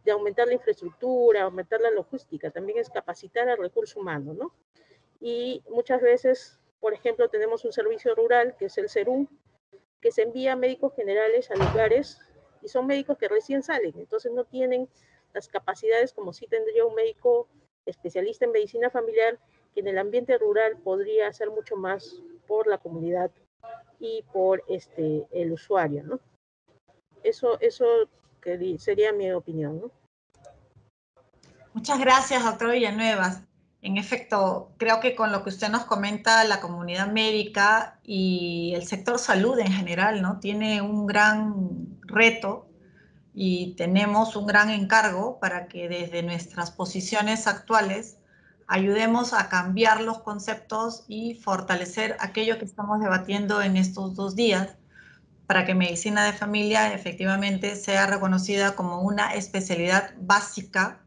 de aumentar la infraestructura, aumentar la logística, también es capacitar al recurso humano, ¿no? Y muchas veces, por ejemplo, tenemos un servicio rural, que es el CERUM, que se envía a médicos generales a lugares y son médicos que recién salen, entonces no tienen las capacidades como sí tendría un médico especialista en medicina familiar que en el ambiente rural podría hacer mucho más por la comunidad y por este, el usuario, ¿no? Eso, eso sería mi opinión, ¿no? Muchas gracias, doctor Villanuevas. En efecto, creo que con lo que usted nos comenta, la comunidad médica y el sector salud en general, ¿no? Tiene un gran reto y tenemos un gran encargo para que desde nuestras posiciones actuales ayudemos a cambiar los conceptos y fortalecer aquello que estamos debatiendo en estos dos días para que medicina de familia efectivamente sea reconocida como una especialidad básica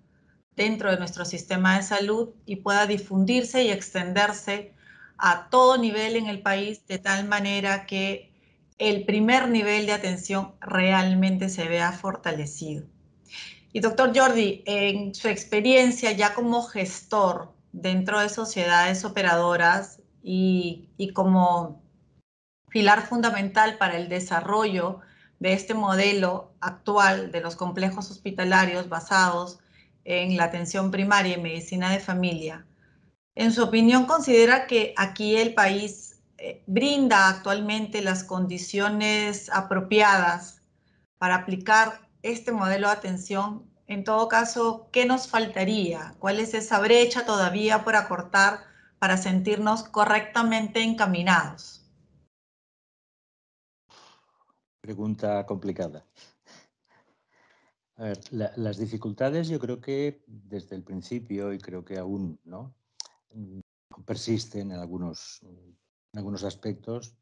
dentro de nuestro sistema de salud y pueda difundirse y extenderse a todo nivel en el país de tal manera que el primer nivel de atención realmente se vea fortalecido. Y doctor Jordi, en su experiencia ya como gestor dentro de sociedades operadoras y, y como pilar fundamental para el desarrollo de este modelo actual de los complejos hospitalarios basados en la atención primaria y medicina de familia, en su opinión considera que aquí el país eh, brinda actualmente las condiciones apropiadas para aplicar este modelo de atención, en todo caso, ¿qué nos faltaría? ¿Cuál es esa brecha todavía por acortar para sentirnos correctamente encaminados? Pregunta complicada. A ver, la, las dificultades yo creo que desde el principio y creo que aún ¿no? persisten en algunos, en algunos aspectos,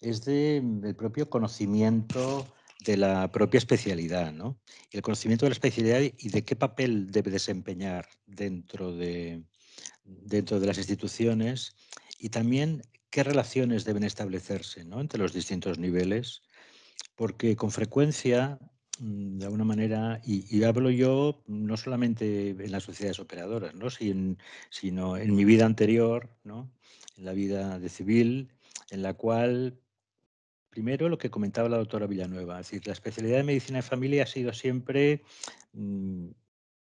es de, del propio conocimiento de la propia especialidad, ¿no? El conocimiento de la especialidad y de qué papel debe desempeñar dentro de, dentro de las instituciones y también qué relaciones deben establecerse ¿no? entre los distintos niveles, porque con frecuencia mm, de alguna manera, y, hablo yo no solamente en las sociedades operadoras, ¿no? sino en mi vida anterior, ¿no? en la vida de civil, en la cual, primero lo que comentaba la doctora Villanueva, es decir, la especialidad de medicina de familia ha sido siempre mm,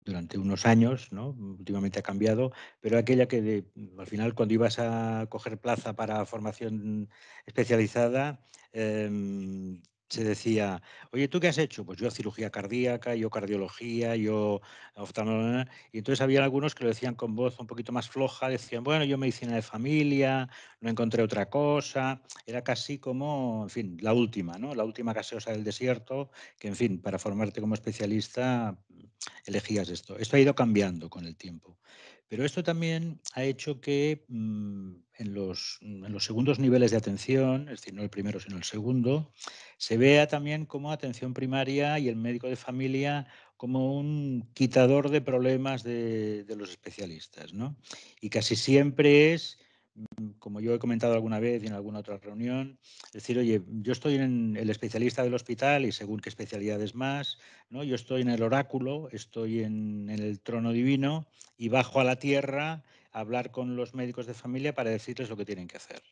durante unos años, ¿no? últimamente ha cambiado, pero aquella que al final cuando ibas a coger plaza para formación especializada, em, se decía, oye, ¿tú qué has hecho? Pues yo cirugía cardíaca, yo cardiología, yo oftalmología. Y entonces había algunos que lo decían con voz un poquito más floja, decían, bueno, yo medicina de familia, no encontré otra cosa. Era casi como, en fin, la última, ¿no? La última gaseosa del desierto, que, en fin, para formarte como especialista elegías esto. Esto ha ido cambiando con el tiempo. Pero esto también ha hecho que mm, en, los, en, los, segundos niveles de atención, es decir, no el primero, sino el segundo, se vea también como atención primaria y el médico de familia como un quitador de problemas de, de los especialistas. ¿no? Y casi siempre es Mm, como yo he comentado alguna vez y en alguna otra reunión, decir, oye, yo estoy en el especialista del hospital y según qué especialidades más, ¿no? yo estoy en el oráculo, estoy en, en el trono divino y bajo a la tierra a hablar con los médicos de familia para decirles lo que tienen que hacer.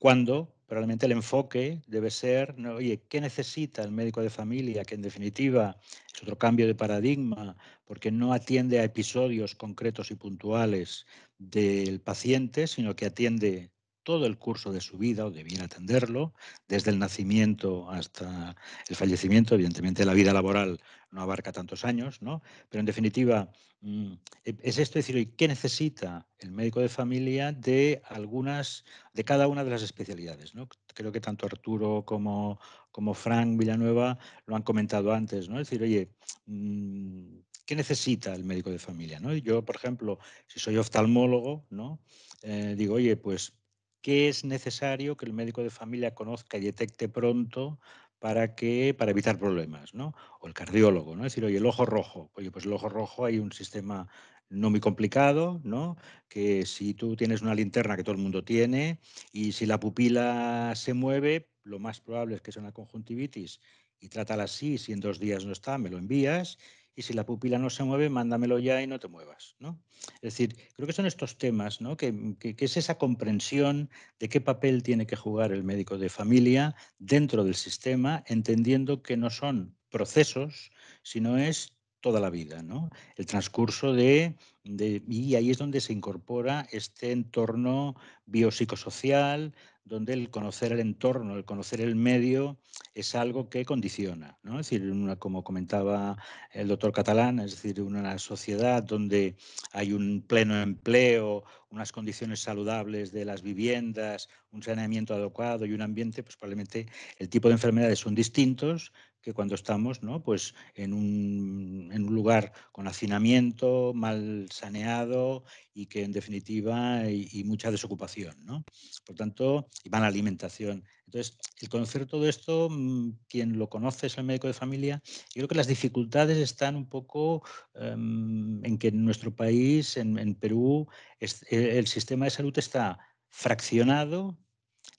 Cuando probablemente el enfoque debe ser, oye, ¿qué necesita el médico de familia? Que en definitiva es otro cambio de paradigma, porque no atiende a episodios concretos y puntuales del paciente, sino que atiende todo el curso de su vida o debiera atenderlo, desde el nacimiento hasta el fallecimiento. Evidentemente la vida laboral no abarca tantos años, ¿no? Pero en definitiva mm, e, es esto decir, ¿qué necesita el médico de familia de algunas, de cada una de las especialidades? ¿no? Creo que tanto Arturo como, como Frank Villanueva lo han comentado antes, ¿no? Es decir, oye, mm, ¿qué necesita el médico de familia? ¿no? Yo, por ejemplo, si soy oftalmólogo, ¿no? Eh, digo, oye, pues qué es necesario que el médico de familia conozca y detecte pronto para que para evitar problemas, ¿no? O el cardiólogo, ¿no? Es decir, oye, el ojo rojo, oye, pues el ojo rojo hay un sistema no muy complicado, ¿no? Que si tú tienes una linterna que todo el mundo tiene y si la pupila se mueve, lo más probable es que sea una conjuntivitis y trátala así, si en dos días no está, me lo envías y si la pupila no se mueve, mándamelo ya y no te muevas. ¿no? Es decir, creo que son estos temas, ¿no? que, que, es esa comprensión de qué papel tiene que jugar el médico de familia dentro del sistema, entendiendo que no son procesos, sino es toda la vida, ¿no? El transcurso de, de, Y ahí es donde se incorpora este entorno biopsicosocial, donde el conocer el entorno, el conocer el medio es algo que condiciona. ¿no? Es decir, una, como comentaba el doctor Catalán, es decir, una sociedad donde hay un pleno empleo, unas condiciones saludables de las viviendas, un saneamiento adecuado y un ambiente, pues probablemente el tipo de enfermedades son distintos que cuando estamos ¿no? pues en, un, en un lugar con hacinamiento, mal saneado y que en definitiva y mucha desocupación. ¿no? Por tanto, y mala alimentación. Entonces, el conocer todo esto, mm, quien lo conoce es el médico de familia. Yo creo que las dificultades están un poco um, en que en nuestro país, en, Perú, el, el sistema de salud está fraccionado,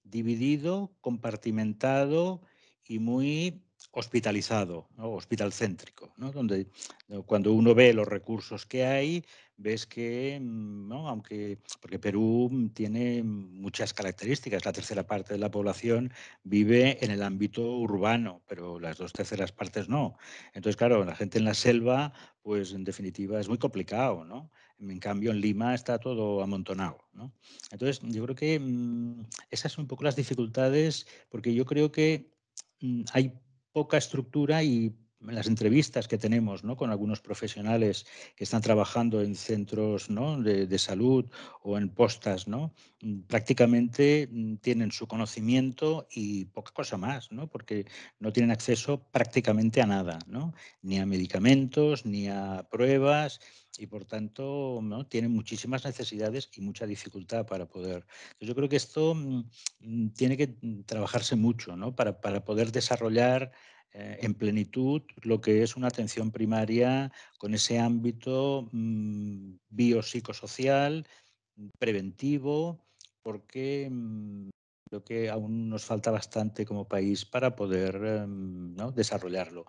dividido, compartimentado y muy hospitalizado, hospital céntrico, ¿no? donde cuando uno ve los recursos que hay, ves que, mm, ¿no? aunque, porque Perú tiene muchas características, la tercera parte de la población vive en el ámbito urbano, pero las dos terceras partes no. Entonces, claro, la gente en la selva, pues en definitiva es muy complicado, ¿no? En cambio, en Lima está todo amontonado, ¿no? Entonces, yo creo que mmm, esas son un poco las dificultades, porque yo creo que hay poca estructura y las entrevistas que tenemos ¿no? con algunos profesionales que están trabajando en centros ¿no? de, de, salud o en postas, ¿no? Mm, prácticamente mm, tienen su conocimiento y poca cosa más, ¿no? porque no tienen acceso prácticamente a nada, ¿no? ni a medicamentos, ni a pruebas, y por tanto ¿no? tienen muchísimas necesidades y mucha dificultad para poder. Yo creo que esto mmm, tiene que trabajarse mucho ¿no? para, para poder desarrollar eh, en plenitud lo que es una atención primaria con ese ámbito mmm, biopsicosocial, preventivo, porque mmm, creo que aún nos falta bastante como país para poder em, desarrollarlo.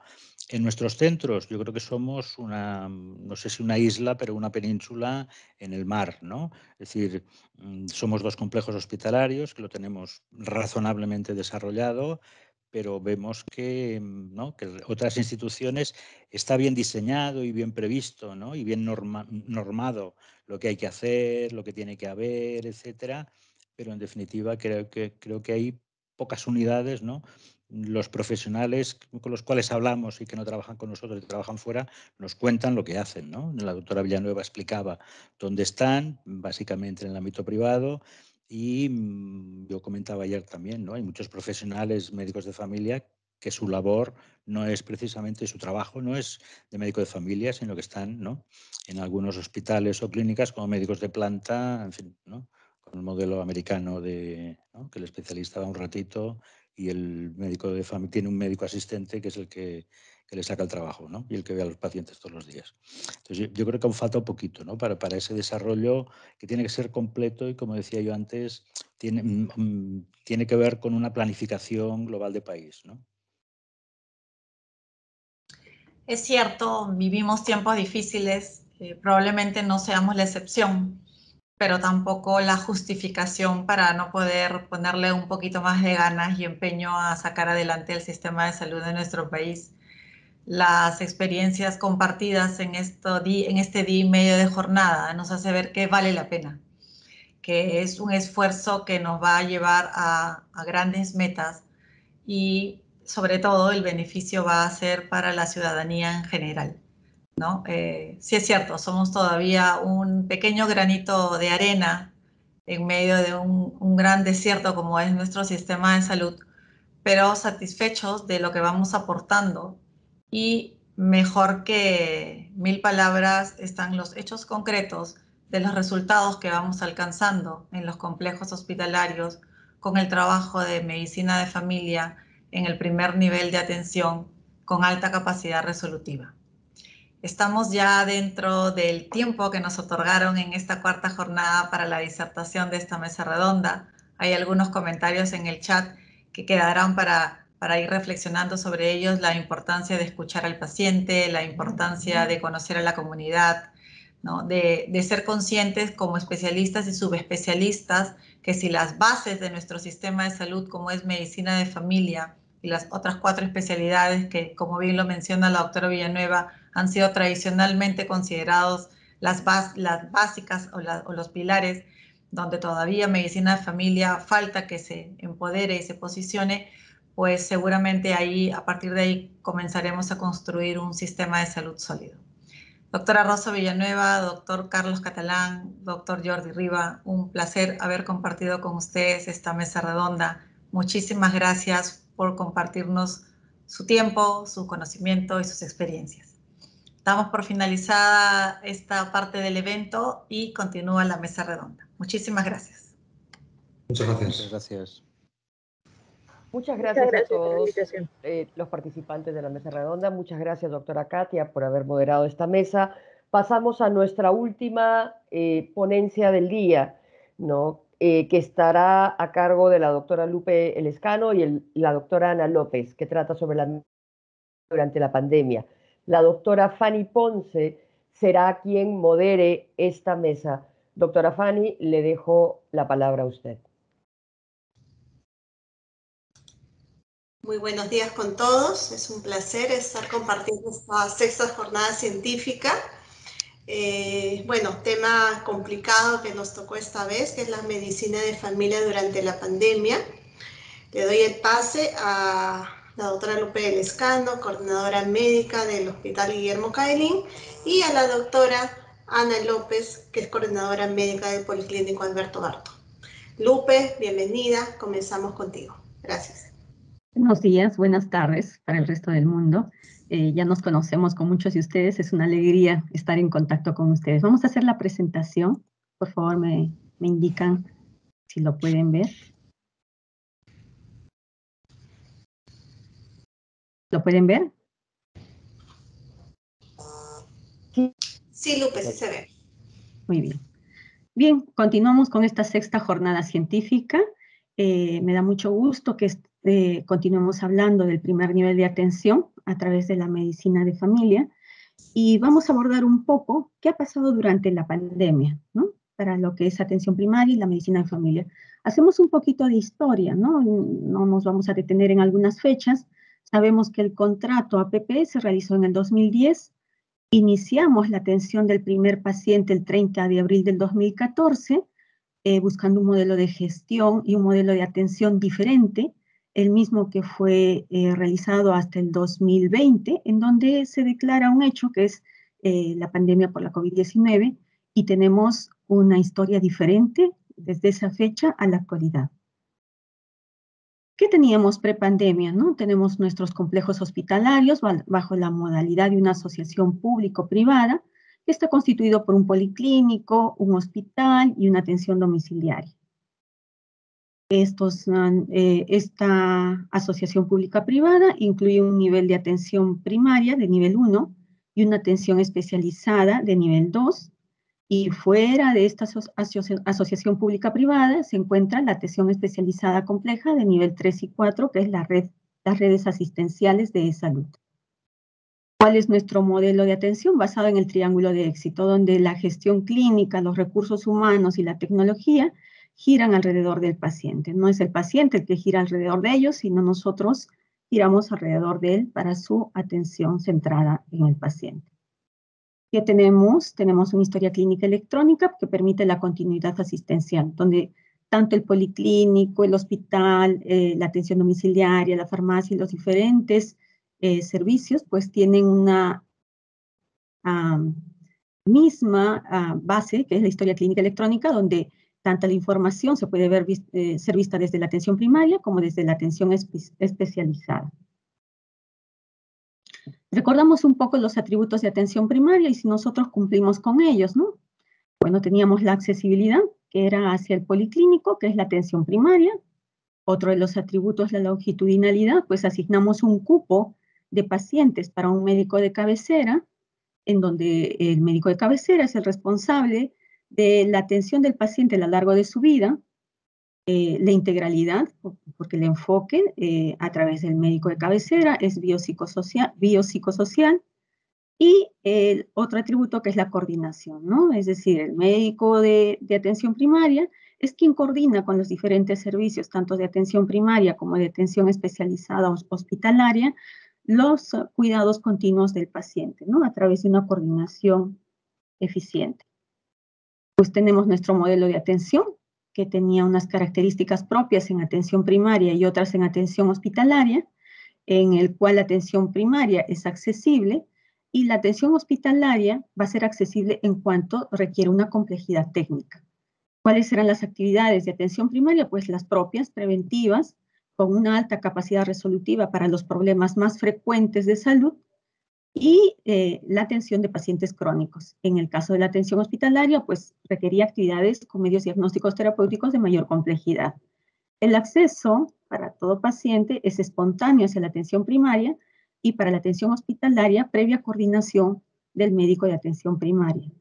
En nuestros centros, yo creo que somos una, no sé si una isla, pero una península en el mar, ¿no? Es decir, mm, somos dos complejos hospitalarios que lo tenemos razonablemente desarrollado, pero vemos que, mm, ¿no? que otras instituciones está bien diseñado y bien previsto ¿no? y bien normado lo que hay que hacer, lo que tiene que haber, etcétera, pero en definitiva creo que, creo que hay pocas unidades, ¿no? Los profesionales con los cuales hablamos y que no trabajan con nosotros y trabajan fuera, nos cuentan lo que hacen, ¿no? La doctora Villanueva explicaba dónde están, básicamente en el ámbito privado, y mm, yo comentaba ayer también, ¿no? Hay muchos profesionales médicos de familia que su labor no es precisamente su trabajo, no es de médico de familia, sino que están ¿no? en algunos hospitales o clínicas como médicos de planta, en fin, ¿no? con el modelo americano de que el especialista va un ratito y el médico de familia tiene un médico asistente que es el que, le saca el trabajo ¿no? y el que ve a los pacientes todos los días. Entonces, yo, creo que aún falta un poquito ¿no? para, para ese desarrollo que tiene que ser completo y, como decía yo antes, tiene, mm, mm, tiene que ver con una planificación global de país. ¿no? Es cierto, vivimos tiempos difíciles, eh, probablemente no seamos la excepción pero tampoco la justificación para no poder ponerle un poquito más de ganas y empeño a sacar adelante el sistema de salud de nuestro país. Las experiencias compartidas en, esto, en este día y medio de jornada nos hace ver que vale la pena, que es un esfuerzo que nos va a llevar a, grandes metas y sobre todo el beneficio va a ser para la ciudadanía en general. ¿no? Eh, sí es cierto, somos todavía un pequeño granito de arena en medio de un, gran desierto como es nuestro sistema de salud, pero satisfechos de lo que vamos aportando y mejor que mil palabras están los hechos concretos de los resultados que vamos alcanzando en los complejos hospitalarios con el trabajo de medicina de familia en el primer nivel de atención con alta capacidad resolutiva. Estamos ya dentro del tiempo que nos otorgaron en esta cuarta jornada para la disertación de esta mesa redonda. Hay algunos comentarios en el chat que quedarán para, para ir reflexionando sobre ellos, la importancia de escuchar al paciente, la importancia de conocer a la comunidad, ¿no? de, de ser conscientes como especialistas y subespecialistas que si las bases de nuestro sistema de salud, como es medicina de familia y las otras cuatro especialidades que, como bien lo menciona la doctora Villanueva, han sido tradicionalmente considerados las, las básicas o, o, los pilares donde todavía medicina de familia falta que se empodere y se posicione, pues seguramente ahí, a partir de ahí, comenzaremos a construir un sistema de salud sólido. Doctora Rosa Villanueva, doctor Carlos Catalán, doctor Jordi Riva, un placer haber compartido con ustedes esta mesa redonda. Muchísimas gracias por compartirnos su tiempo, su conocimiento y sus experiencias. Damos por finalizada esta parte del evento y continúa la mesa redonda. Muchísimas gracias. Muchas gracias. Muchas gracias. Muchas gracias, a todos eh, los participantes de la mesa redonda. Muchas gracias, doctora Katia, por haber moderado esta mesa. Pasamos a nuestra última eh, ponencia del día, ¿no? Eh, que estará a cargo de la doctora Lupe Elescano y la doctora Ana López, que trata sobre la durante la pandemia la doctora Fanny Ponce será quien modere esta mesa. Doctora Fanny, le dejo la palabra a usted. Muy buenos días con todos. Es un placer estar compartiendo esta sexta jornada científica. Eh, bueno, tema complicado que nos tocó esta vez, que es la medicina de familia durante la pandemia. Le doy el pase a la doctora Lupe Lescano, coordinadora médica del Hospital Guillermo Cailín, y a la doctora Ana López, que es coordinadora médica del Policlínico Alberto Barto. Lupe, bienvenida, comenzamos contigo. Gracias. Buenos días, buenas tardes para el resto del mundo. Eh, ya nos conocemos con muchos de ustedes, es una alegría estar en contacto con ustedes. Vamos a hacer la presentación, por favor me, me indican si lo pueden ver. ¿Lo pueden ver? Sí, Lupe, sí se ve. Muy bien. Bien, continuamos con esta sexta jornada científica Eh, me da mucho gusto que eh, continuemos hablando del primer nivel de atención a través de la medicina de familia y vamos a abordar un poco qué ha pasado durante la pandemia, ¿no? Para lo que es atención primaria y la medicina de familia. Hacemos un poquito de historia, ¿no? No nos vamos a detener en algunas fechas. Sabemos que el contrato APP se realizó en el 2010. Iniciamos la atención del primer paciente el 30 de abril del 2014 eh, buscando un modelo de gestión y un modelo de atención diferente, el mismo que fue eh, realizado hasta el 2020, en donde se declara un hecho que es eh, la pandemia por la COVID-19 y tenemos una historia diferente desde esa fecha a la actualidad. ¿Qué teníamos prepandemia? ¿no? Tenemos nuestros complejos hospitalarios bajo la modalidad de una asociación público-privada, está constituido por un policlínico, un hospital y una atención domiciliaria. Eh, esta asociación pública-privada incluye un nivel de atención primaria de nivel 1 y una atención especializada de nivel 2. Y fuera de esta asociación pública-privada se encuentra la atención especializada compleja de nivel 3 y 4, que es la red, las redes asistenciales de salud. ¿Cuál es nuestro modelo de atención? Basado en el triángulo de éxito, donde la gestión clínica, los recursos humanos y la tecnología giran alrededor del paciente. No es el paciente el que gira alrededor de ellos, sino nosotros giramos alrededor de él para su atención centrada en el paciente. ¿Qué tenemos? Tenemos una historia clínica electrónica que permite la continuidad asistencial, donde tanto el policlínico, el hospital, eh, la atención domiciliaria, la farmacia y los diferentes eh, servicios, pues tienen una misma ah, base, que es la historia clínica electrónica, donde tanta la información se puede ver, eh, ser vista desde la atención primaria como desde la atención especializada. Recordamos un poco los atributos de atención primaria y si nosotros cumplimos con ellos, ¿no? Bueno, teníamos la accesibilidad, que era hacia el policlínico, que es la atención primaria. Otro de los atributos, la longitudinalidad, pues asignamos un cupo de pacientes para un médico de cabecera, en donde el médico de cabecera es el responsable de la atención del paciente a lo largo de su vida, eh, la integralidad, porque el enfoque eh, a través del médico de cabecera es biopsicosocial, biopsicosocial y el otro atributo que es la coordinación, ¿no? Es decir, el médico de, de atención primaria es quien coordina con los diferentes servicios, tanto de atención primaria como de atención especializada hospitalaria, los cuidados continuos del paciente, ¿no? A través de una coordinación eficiente. Pues tenemos nuestro modelo de atención, que tenía unas características propias en atención primaria y otras en atención hospitalaria, en el cual la atención primaria es accesible y la atención hospitalaria va a ser accesible en cuanto requiere una complejidad técnica. ¿Cuáles serán las actividades de atención primaria? Pues las propias, preventivas, con una alta capacidad resolutiva para los problemas más frecuentes de salud y eh, la atención de pacientes crónicos. En el caso de la atención hospitalaria, pues requería actividades con medios diagnósticos terapéuticos de mayor complejidad. El acceso para todo paciente es espontáneo hacia la atención primaria y para la atención hospitalaria previa coordinación del médico de atención primaria.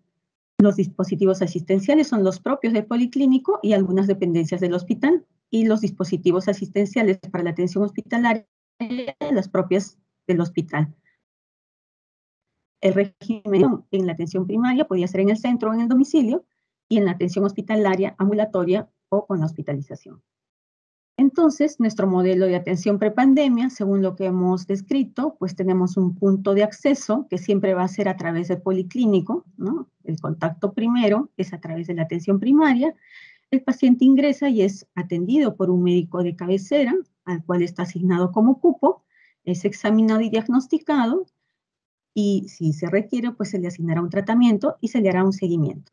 Los dispositivos asistenciales son los propios del policlínico y algunas dependencias del hospital y los dispositivos asistenciales para la atención hospitalaria, las propias del hospital. El régimen en la atención primaria podía ser en el centro o en el domicilio y en la atención hospitalaria, ambulatoria o con la hospitalización. Entonces, nuestro modelo de atención prepandemia, según lo que hemos descrito, pues tenemos un punto de acceso que siempre va a ser a través del policlínico, ¿no? El contacto primero es a través de la atención primaria el paciente ingresa y es atendido por un médico de cabecera, al cual está asignado como cupo, es examinado y diagnosticado, y si se requiere, pues se le asignará un tratamiento y se le hará un seguimiento.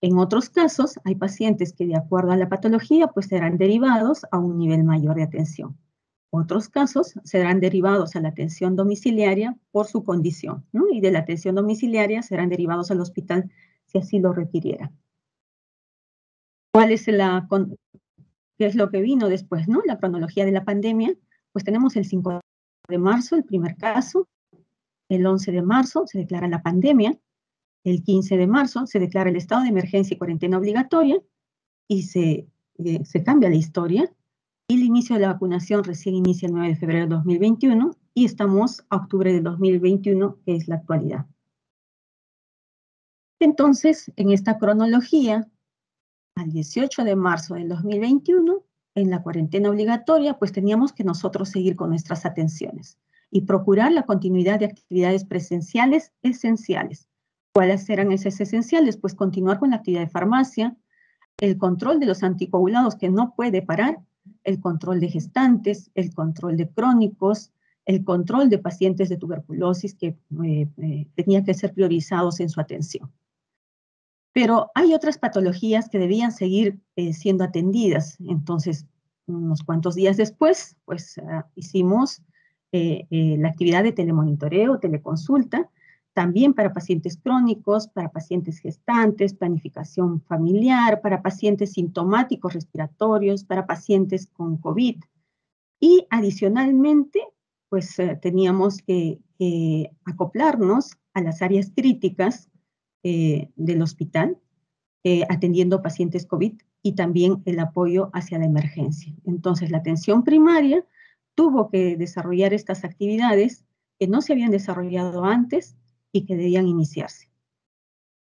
En otros casos, hay pacientes que de acuerdo a la patología, pues serán derivados a un nivel mayor de atención. Otros casos serán derivados a la atención domiciliaria por su condición, ¿no? Y de la atención domiciliaria serán derivados al hospital si así lo requiriera. ¿Cuál es la, qué es lo que vino después, no? La cronología de la pandemia, pues tenemos el 5 de marzo, el primer caso, el 11 de marzo se declara la pandemia, el 15 de marzo se declara el estado de emergencia y cuarentena obligatoria y se eh, cambia la historia y el inicio de la vacunación recién inicia el 9 de febrero de 2021 y estamos a octubre de 2021, que es la actualidad. Entonces, en esta cronología, al 18 de marzo del 2021, en la cuarentena obligatoria, pues teníamos que nosotros seguir con nuestras atenciones y procurar la continuidad de actividades presenciales esenciales. ¿Cuáles eran esas esenciales? Pues continuar con la actividad de farmacia, el control de los anticoagulados que no puede parar, el control de gestantes, el control de crónicos, el control de pacientes de tuberculosis que eh, eh, tenían que ser priorizados en su atención. Pero hay otras patologías que debían seguir eh, siendo atendidas. Entonces, unos cuantos días después, pues ah, hicimos la actividad de telemonitoreo, teleconsulta, también para pacientes crónicos, para pacientes gestantes, planificación familiar, para pacientes sintomáticos respiratorios, para pacientes con COVID. Y adicionalmente, pues eh, teníamos que, acoplarnos a las áreas críticas eh, del hospital, eh, atendiendo pacientes COVID y también el apoyo hacia la emergencia. Entonces, la atención primaria tuvo que desarrollar estas actividades que no se habían desarrollado antes y que debían iniciarse.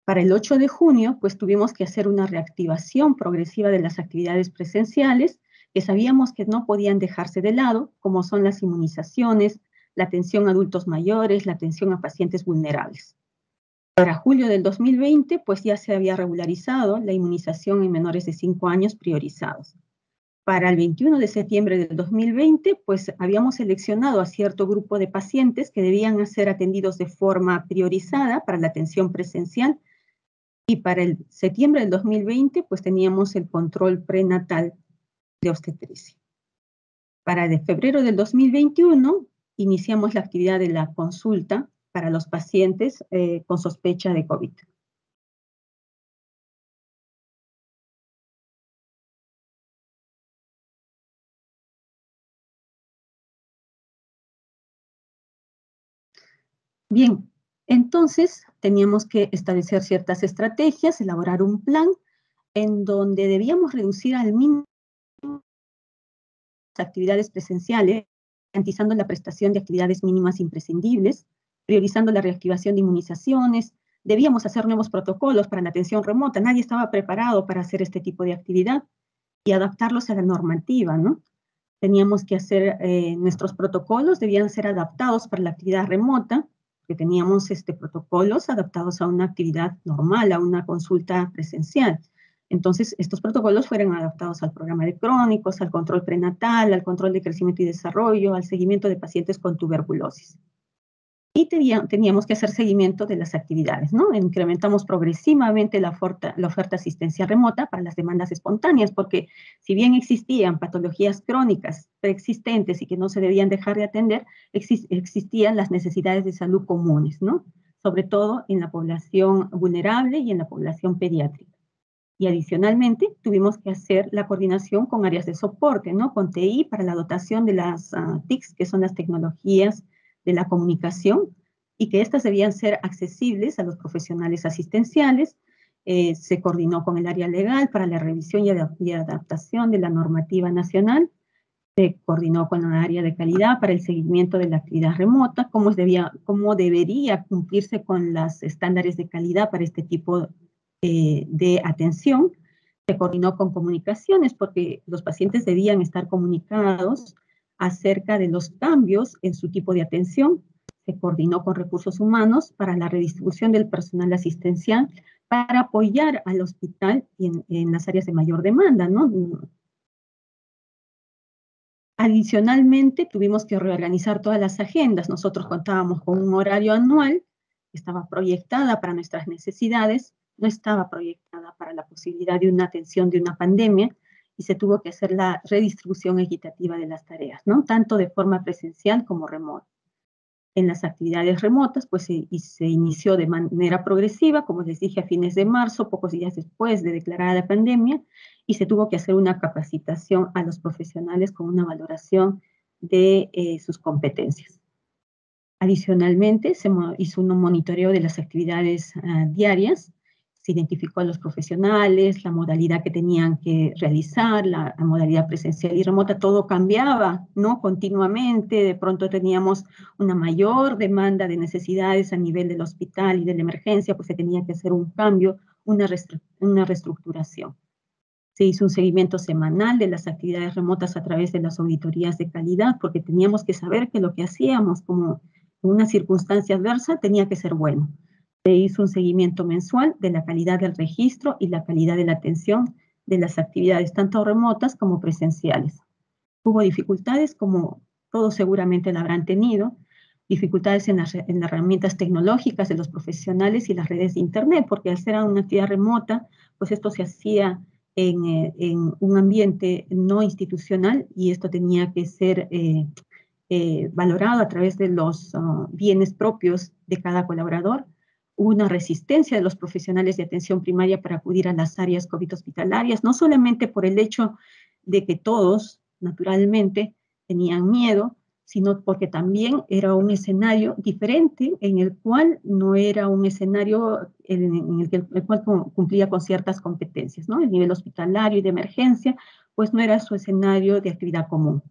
Para el 8 de junio, pues tuvimos que hacer una reactivación progresiva de las actividades presenciales que sabíamos que no podían dejarse de lado, como son las inmunizaciones, la atención a adultos mayores, la atención a pacientes vulnerables. Para julio del 2020, pues ya se había regularizado la inmunización en menores de 5 años priorizados para el 21 de septiembre del 2020, pues habíamos seleccionado a cierto grupo de pacientes que debían ser atendidos de forma priorizada para la atención presencial. Y para el septiembre del 2020, pues teníamos el control prenatal de obstetricia. Para el febrero del 2021, iniciamos la actividad de la consulta para los pacientes eh, con sospecha de COVID. Bien, entonces teníamos que establecer ciertas estrategias, elaborar un plan en donde debíamos reducir al mínimo las actividades presenciales, garantizando la prestación de actividades mínimas imprescindibles, priorizando la reactivación de inmunizaciones, debíamos hacer nuevos protocolos para la atención remota, nadie estaba preparado para hacer este tipo de actividad y adaptarlos a la normativa, ¿no? Teníamos que hacer, eh, nuestros protocolos debían ser adaptados para la actividad remota, que teníamos este, protocolos adaptados a una actividad normal, a una consulta presencial. Entonces, estos protocolos fueron adaptados al programa de crónicos, al control prenatal, al control de crecimiento y desarrollo, al seguimiento de pacientes con tuberculosis y teníamos que hacer seguimiento de las actividades, ¿no? Incrementamos progresivamente la oferta, la asistencia remota para las demandas espontáneas, porque si bien existían patologías crónicas preexistentes y que no se debían dejar de atender, existían las necesidades de salud comunes, ¿no? Sobre todo en la población vulnerable y en la población pediátrica. Y adicionalmente tuvimos que hacer la coordinación con áreas de soporte, ¿no? Con TI para la dotación de las uh, TICs, que son las tecnologías de la comunicación y que éstas debían ser accesibles a los profesionales asistenciales. Eh, se coordinó con el área legal para la revisión y, adaptación de la normativa nacional. Se coordinó con el área de calidad para el seguimiento de la actividad remota, cómo, debía, cómo debería cumplirse con los estándares de calidad para este tipo eh, de atención. Se coordinó con comunicaciones porque los pacientes debían estar comunicados acerca de los cambios en su tipo de atención. Se coordinó con recursos humanos para la redistribución del personal asistencial para apoyar al hospital en, en las áreas de mayor demanda, ¿no? Adicionalmente, tuvimos que reorganizar todas las agendas. Nosotros contábamos con un horario anual que estaba proyectada para nuestras necesidades, no estaba proyectada para la posibilidad de una atención de una pandemia, y se tuvo que hacer la redistribución equitativa de las tareas, ¿no? Tanto de forma presencial como remota. En las actividades remotas, pues se, inició de manera progresiva, como les dije, a fines de marzo, pocos días después de declarada la pandemia, y se tuvo que hacer una capacitación a los profesionales con una valoración de eh, sus competencias. Adicionalmente, se hizo un monitoreo de las actividades ah, diarias se identificó a los profesionales, la modalidad que tenían que realizar, la, modalidad presencial y remota, todo cambiaba, ¿no? Continuamente, de pronto teníamos una mayor demanda de necesidades a nivel del hospital y de la emergencia, pues se tenía que hacer un cambio, una, una reestructuración. Se hizo un seguimiento semanal de las actividades remotas a través de las auditorías de calidad, porque teníamos que saber que lo que hacíamos como una circunstancia adversa tenía que ser bueno. Se hizo un seguimiento mensual de la calidad del registro y la calidad de la atención de las actividades tanto remotas como presenciales. Hubo dificultades, como todos seguramente la habrán tenido, dificultades en las, herramientas tecnológicas de los profesionales y las redes de Internet, porque al ser una actividad remota, pues esto se hacía en, eh, un ambiente no institucional y esto tenía que ser eh, eh, valorado a través de los ah, bienes propios de cada colaborador una resistencia de los profesionales de atención primaria para acudir a las áreas COVID hospitalarias, no solamente por el hecho de que todos, naturalmente, tenían miedo, sino porque también era un escenario diferente en el cual no era un escenario en, el, que, el cual cumplía con ciertas competencias, ¿no? El nivel hospitalario y de emergencia, pues no era su escenario de actividad común.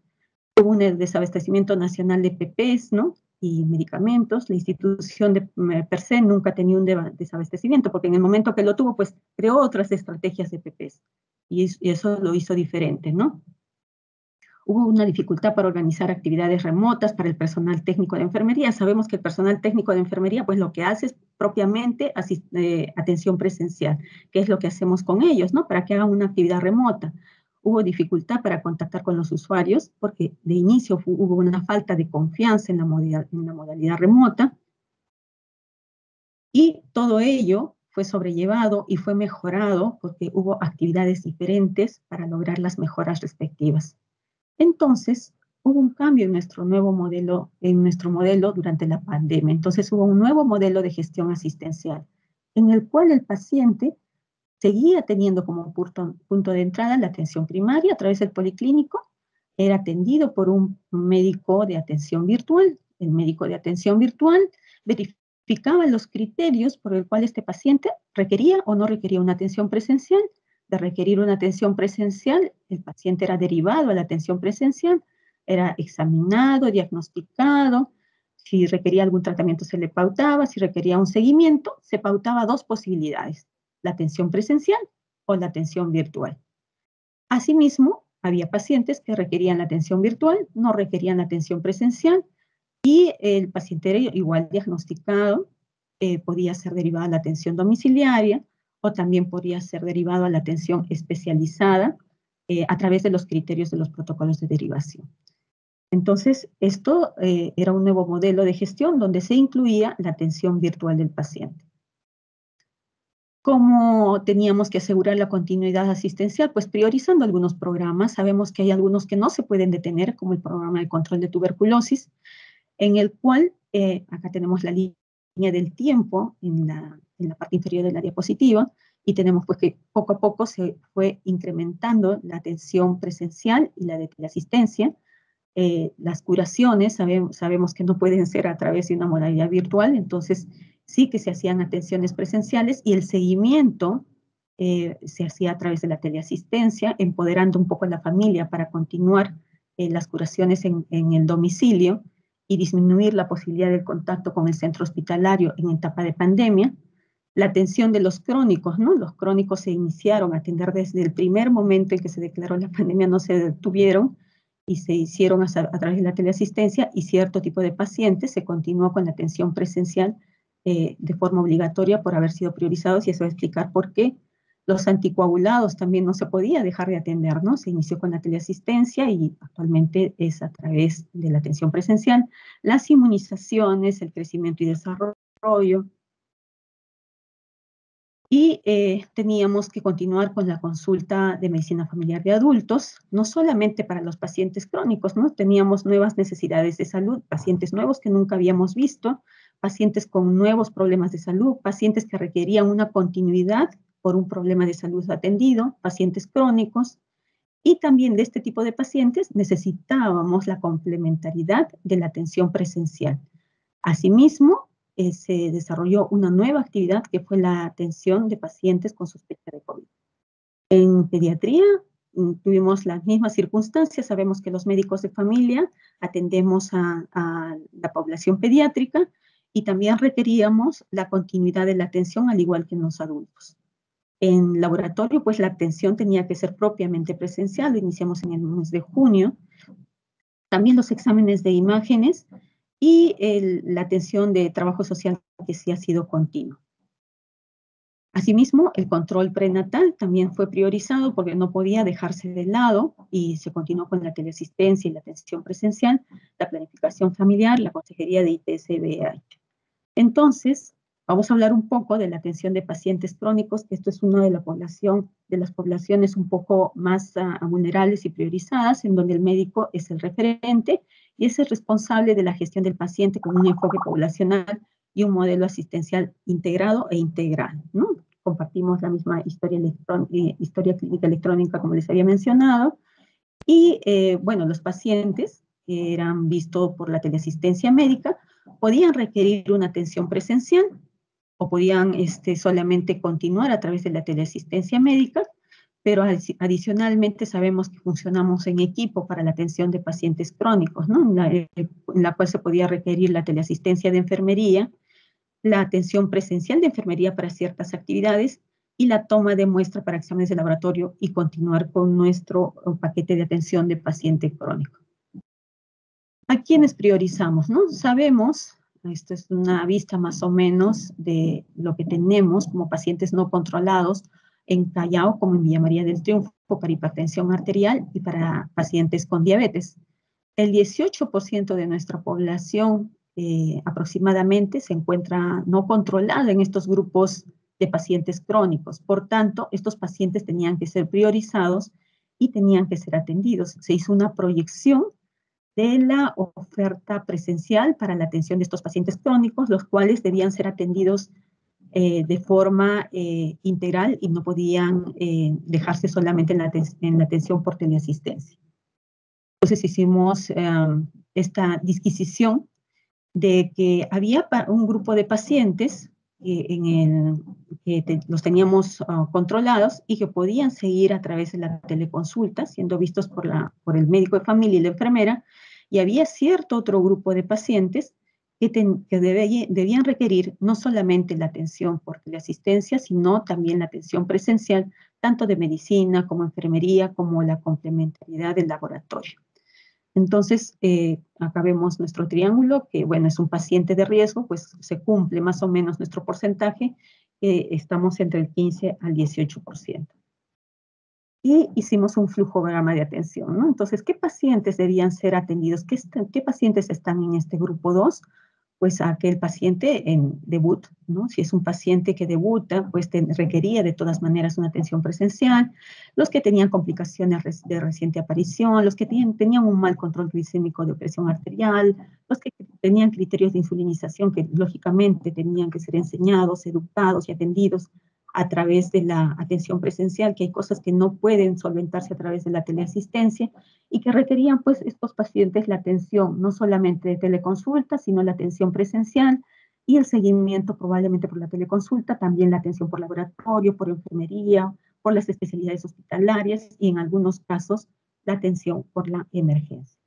Hubo un desabastecimiento nacional de PPs, ¿no? Y medicamentos, la institución de, eh, per se nunca tenía un desabastecimiento, porque en el momento que lo tuvo, pues creó otras estrategias de PPs, y, eso lo hizo diferente, ¿no? Hubo una dificultad para organizar actividades remotas para el personal técnico de enfermería. Sabemos que el personal técnico de enfermería, pues lo que hace es propiamente eh, atención presencial, que es lo que hacemos con ellos, ¿no? Para que hagan una actividad remota hubo dificultad para contactar con los usuarios porque de inicio hubo una falta de confianza en la, modalidad, en la modalidad remota y todo ello fue sobrellevado y fue mejorado porque hubo actividades diferentes para lograr las mejoras respectivas. Entonces, hubo un cambio en nuestro nuevo modelo, en nuestro modelo durante la pandemia. Entonces, hubo un nuevo modelo de gestión asistencial en el cual el paciente seguía teniendo como punto, de entrada la atención primaria a través del policlínico, era atendido por un médico de atención virtual. El médico de atención virtual verificaba los criterios por el cual este paciente requería o no requería una atención presencial. De requerir una atención presencial, el paciente era derivado a la atención presencial, era examinado, diagnosticado, si requería algún tratamiento se le pautaba, si requería un seguimiento, se pautaba dos posibilidades la atención presencial o la atención virtual. Asimismo, había pacientes que requerían la atención virtual, no requerían la atención presencial y el paciente era igual diagnosticado, eh, podía ser derivado a la atención domiciliaria o también podría ser derivado a la atención especializada eh, a través de los criterios de los protocolos de derivación. Entonces, esto eh, era un nuevo modelo de gestión donde se incluía la atención virtual del paciente. ¿Cómo teníamos que asegurar la continuidad asistencial? Pues priorizando algunos programas. Sabemos que hay algunos que no se pueden detener, como el programa de control de tuberculosis, en el cual, eh, acá tenemos la línea del tiempo en la, parte inferior de la diapositiva, y tenemos pues que poco a poco se fue incrementando la atención presencial y la de asistencia. Eh, las curaciones sabemos, sabemos que no pueden ser a través de una modalidad virtual, entonces sí que se hacían atenciones presenciales y el seguimiento eh, se hacía a través de la teleasistencia, empoderando un poco a la familia para continuar eh, las curaciones en, el domicilio y disminuir la posibilidad del contacto con el centro hospitalario en etapa de pandemia. La atención de los crónicos, ¿no? Los crónicos se iniciaron a atender desde el primer momento en que se declaró la pandemia, no se detuvieron y se hicieron a, a través de la teleasistencia y cierto tipo de pacientes se continuó con la atención presencial eh, de forma obligatoria por haber sido priorizados y eso va a explicar por qué los anticoagulados también no se podía dejar de atender, ¿no? Se inició con la teleasistencia y actualmente es a través de la atención presencial. Las inmunizaciones, el crecimiento y desarrollo. Y eh, teníamos que continuar con la consulta de medicina familiar de adultos, no solamente para los pacientes crónicos, ¿no? Teníamos nuevas necesidades de salud, pacientes nuevos que nunca habíamos visto, pacientes con nuevos problemas de salud, pacientes que requerían una continuidad por un problema de salud atendido, pacientes crónicos, y también de este tipo de pacientes necesitábamos la complementariedad de la atención presencial. Asimismo, eh, se desarrolló una nueva actividad que fue la atención de pacientes con sospecha de COVID. En pediatría mm, tuvimos las mismas circunstancias, sabemos que los médicos de familia atendemos a, la población pediátrica y también requeríamos la continuidad de la atención al igual que en los adultos. En laboratorio, pues la atención tenía que ser propiamente presencial, iniciamos en el mes de junio. También los exámenes de imágenes y la atención de trabajo social que sí ha sido continuo. Asimismo, el control prenatal también fue priorizado porque no podía dejarse de lado y se continuó con la teleasistencia y la atención presencial, la planificación familiar, la consejería de ITS-BH. Entonces, Vamos a hablar un poco de la atención de pacientes crónicos, que esto es una de, las poblaciones un poco más uh, vulnerables y priorizadas, en donde el médico es el referente y es el responsable de la gestión del paciente con un enfoque poblacional y un modelo asistencial integrado e integral. ¿no? Compartimos la misma historia, eh, historia clínica electrónica, como les había mencionado, y eh, bueno, los pacientes que eran vistos por la teleasistencia médica podían requerir una atención presencial o podían este, solamente continuar a través de la teleasistencia médica, pero adicionalmente sabemos que funcionamos en equipo para la atención de pacientes crónicos, ¿no? en, la, en la cual se podía requerir la teleasistencia de enfermería, la atención presencial de enfermería para ciertas actividades y la toma de muestra para exámenes de laboratorio y continuar con nuestro paquete de atención de paciente crónico. ¿A quiénes priorizamos? ¿no? Sabemos esto es una vista más o menos de lo que tenemos como pacientes no controlados en Callao como en Villa María del Triunfo para hipertensión arterial y para pacientes con diabetes. El 18% de nuestra población eh, aproximadamente se encuentra no controlada en estos grupos de pacientes crónicos. Por tanto, estos pacientes tenían que ser priorizados y tenían que ser atendidos. Se hizo una proyección de la oferta presencial para la atención de estos pacientes crónicos, los cuales debían ser atendidos eh, de forma eh, integral y no podían eh, dejarse solamente en la, en la, atención por teleasistencia. Entonces hicimos em, esta disquisición de que había un grupo de pacientes en que los teníamos ah, controlados y que podían seguir a través de la teleconsulta, siendo vistos por el médico de familia y la enfermera, y había cierto otro grupo de pacientes que, que debían requerir no solamente la atención por teleasistencia, sino también la atención presencial, tanto de medicina como enfermería, como la complementariedad del laboratorio. Entonces, eh, acá vemos nuestro triángulo, que bueno, es un paciente de riesgo, pues se cumple más o menos nuestro porcentaje, eh, estamos entre el 15 al 18%. Y hicimos un flujograma de atención, ¿no? Entonces, ¿qué pacientes debían ser atendidos? ¿Qué, qué pacientes están en este grupo 2? Pues aquel paciente en debut, ¿no? Si es un paciente que debuta, pues requería de todas maneras una atención presencial, los que tenían complicaciones de reciente aparición, los que tenían, tenían un mal control glicémico de presión arterial, los que tenían criterios de insulinización que lógicamente tenían que ser enseñados, educados y atendidos a través de la atención presencial, que hay cosas que no pueden solventarse a través de la teleasistencia y que requerían pues estos pacientes la atención no solamente de teleconsulta, sino la atención presencial y el seguimiento probablemente por la teleconsulta, también la atención por laboratorio, por enfermería, por las especialidades hospitalarias y en algunos casos la atención por la emergencia.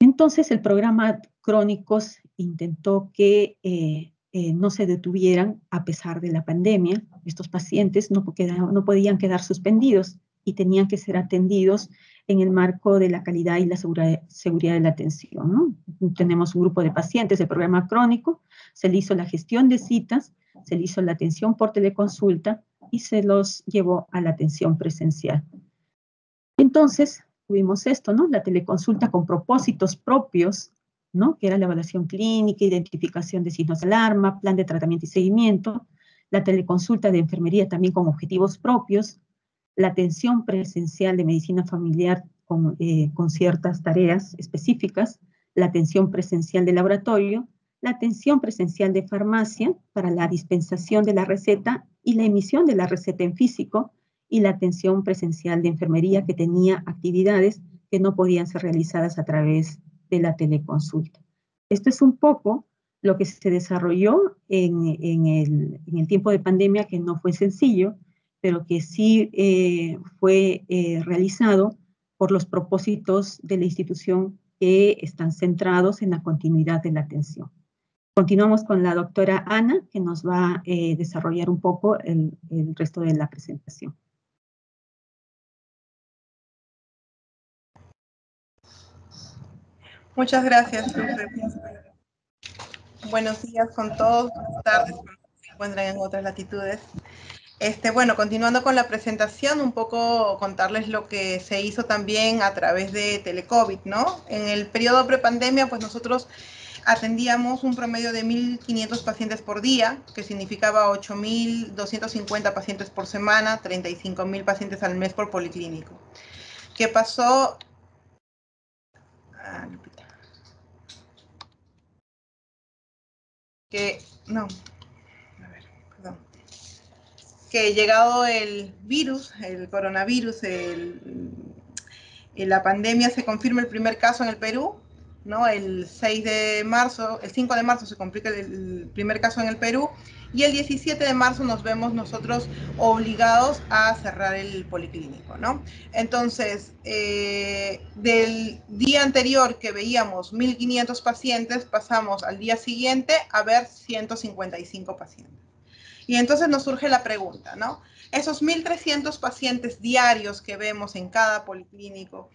Entonces el programa Crónicos intentó que eh, eh, no se detuvieran a pesar de la pandemia. Estos pacientes no, no podían quedar suspendidos y tenían que ser atendidos en el marco de la calidad y la seguridad de la atención. Tenemos un grupo de pacientes del programa crónico, se le hizo la gestión de citas, se le hizo la atención por teleconsulta y se los llevó a la atención presencial. Entonces, tuvimos esto, ¿no? La teleconsulta con propósitos propios que era la evaluación clínica, identificación de signos de alarma, plan de tratamiento y seguimiento, la teleconsulta de enfermería también con objetivos propios, la atención presencial de medicina familiar con, eh, con ciertas tareas específicas, la atención presencial de laboratorio, la atención presencial de farmacia para la dispensación de la receta y la emisión de la receta en físico, y la atención presencial de enfermería que tenía actividades que no podían ser realizadas a través de la teleconsulta. Esto es un poco lo que se desarrolló en, el, tiempo de pandemia, que no fue sencillo, pero que sí eh, fue eh, realizado por los propósitos de la institución que están centrados en la continuidad de la atención. Continuamos con la doctora Ana, que nos va a eh, desarrollar un poco el, el resto de la presentación. Muchas gracias, Buenos días con todos, buenas tardes, se encuentran en otras latitudes. Este, bueno, continuando con la presentación, un poco contarles lo que se hizo también a través de Telecovid, ¿no? En el periodo prepandemia, pues nosotros atendíamos un promedio de 1.500 pacientes por día, que significaba 8.250 pacientes por semana, 35.000 pacientes al mes por policlínico. ¿Qué pasó? Que, no, a ver, perdón, que llegado el virus, el coronavirus, el, la pandemia, se confirma el primer caso en el Perú, ¿no? El 6 de marzo, el 5 de marzo se complica el primer caso en el Perú y el 17 de marzo nos vemos nosotros obligados a cerrar el policlínico, ¿no? Entonces, eh, del día anterior que veíamos 1.500 pacientes, pasamos al día siguiente a ver 155 pacientes. Y entonces nos surge la pregunta, ¿no? Esos 1.300 pacientes diarios que vemos en cada policlínico,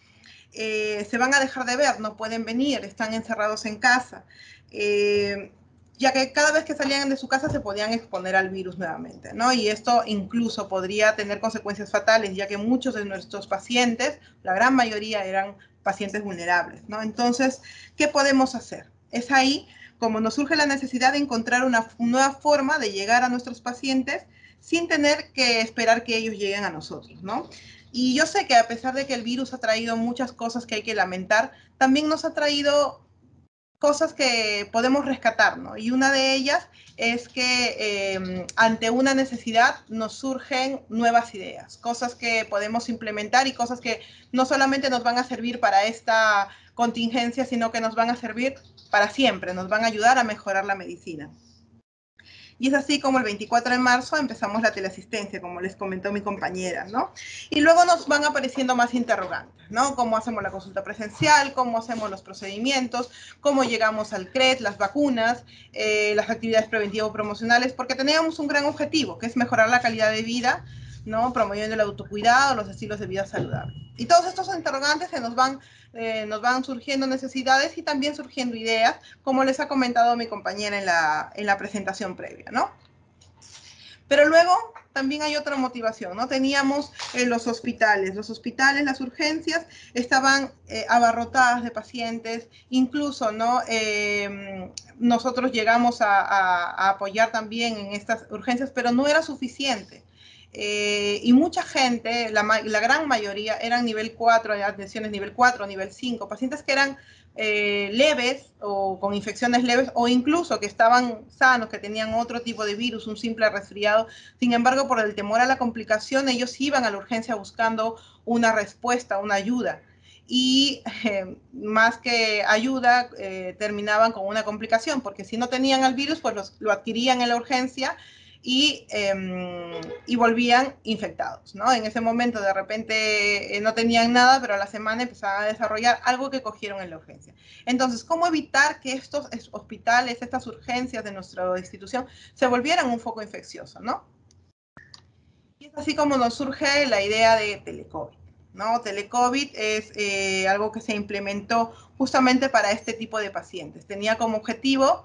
eh, se van a dejar de ver, no pueden venir, están encerrados en casa. Eh, ya que cada vez que salían de su casa se podían exponer al virus nuevamente, ¿no? Y esto incluso podría tener consecuencias fatales, ya que muchos de nuestros pacientes, la gran mayoría eran pacientes vulnerables, ¿no? Entonces, ¿qué podemos hacer? Es ahí como nos surge la necesidad de encontrar una nueva forma de llegar a nuestros pacientes sin tener que esperar que ellos lleguen a nosotros, ¿no? Y yo sé que a pesar de que el virus ha traído muchas cosas que hay que lamentar, también nos ha traído cosas que podemos rescatar, ¿no? Y una de ellas es que em, ante una necesidad nos surgen nuevas ideas, cosas que podemos implementar y cosas que no solamente nos van a servir para esta contingencia, sino que nos van a servir para siempre, nos van a ayudar a mejorar la medicina. Y es así como el 24 de marzo empezamos la teleasistencia, como les comentó mi compañera, ¿no? Y luego nos van apareciendo más interrogantes, ¿no? Cómo hacemos la consulta presencial, cómo hacemos los procedimientos, cómo llegamos al CRED, las vacunas, eh, las actividades preventivos-promocionales, porque teníamos un gran objetivo, que es mejorar la calidad de vida, ¿no? Promoviendo el autocuidado, los estilos de vida saludables. Y todos estos interrogantes se nos van eh, nos van surgiendo necesidades y también surgiendo ideas, como les ha comentado mi compañera en la, en la presentación previa, ¿no? Pero luego también hay otra motivación, ¿no? Teníamos en los hospitales, los hospitales, las urgencias estaban eh, abarrotadas de pacientes, incluso, ¿no? Eh, nosotros llegamos a, a, apoyar también en estas urgencias, pero no era suficiente. Eh, y mucha gente, la, gran mayoría, eran nivel 4, atenciones nivel 4, nivel 5, pacientes que eran eh, leves o con infecciones leves o incluso que estaban sanos, que tenían otro tipo de virus, un simple resfriado. Sin embargo, por el temor a la complicación, ellos iban a la urgencia buscando una respuesta, una ayuda. Y eh, [LAUGHS] más que ayuda, terminaban con una complicación, porque si no tenían el virus, pues lo adquirían en la urgencia Em, y, volvían infectados, ¿no? En ese momento de repente eh, no tenían nada, pero a la semana empezaban a desarrollar algo que cogieron en la urgencia. Entonces, ¿cómo evitar que estos hospitales, estas urgencias de nuestra institución se volvieran un foco infeccioso, ¿no? Y es así como nos surge la idea de Telecovid. ¿no? Telecovid es eh, algo que se implementó justamente para este tipo de pacientes. Tenía como objetivo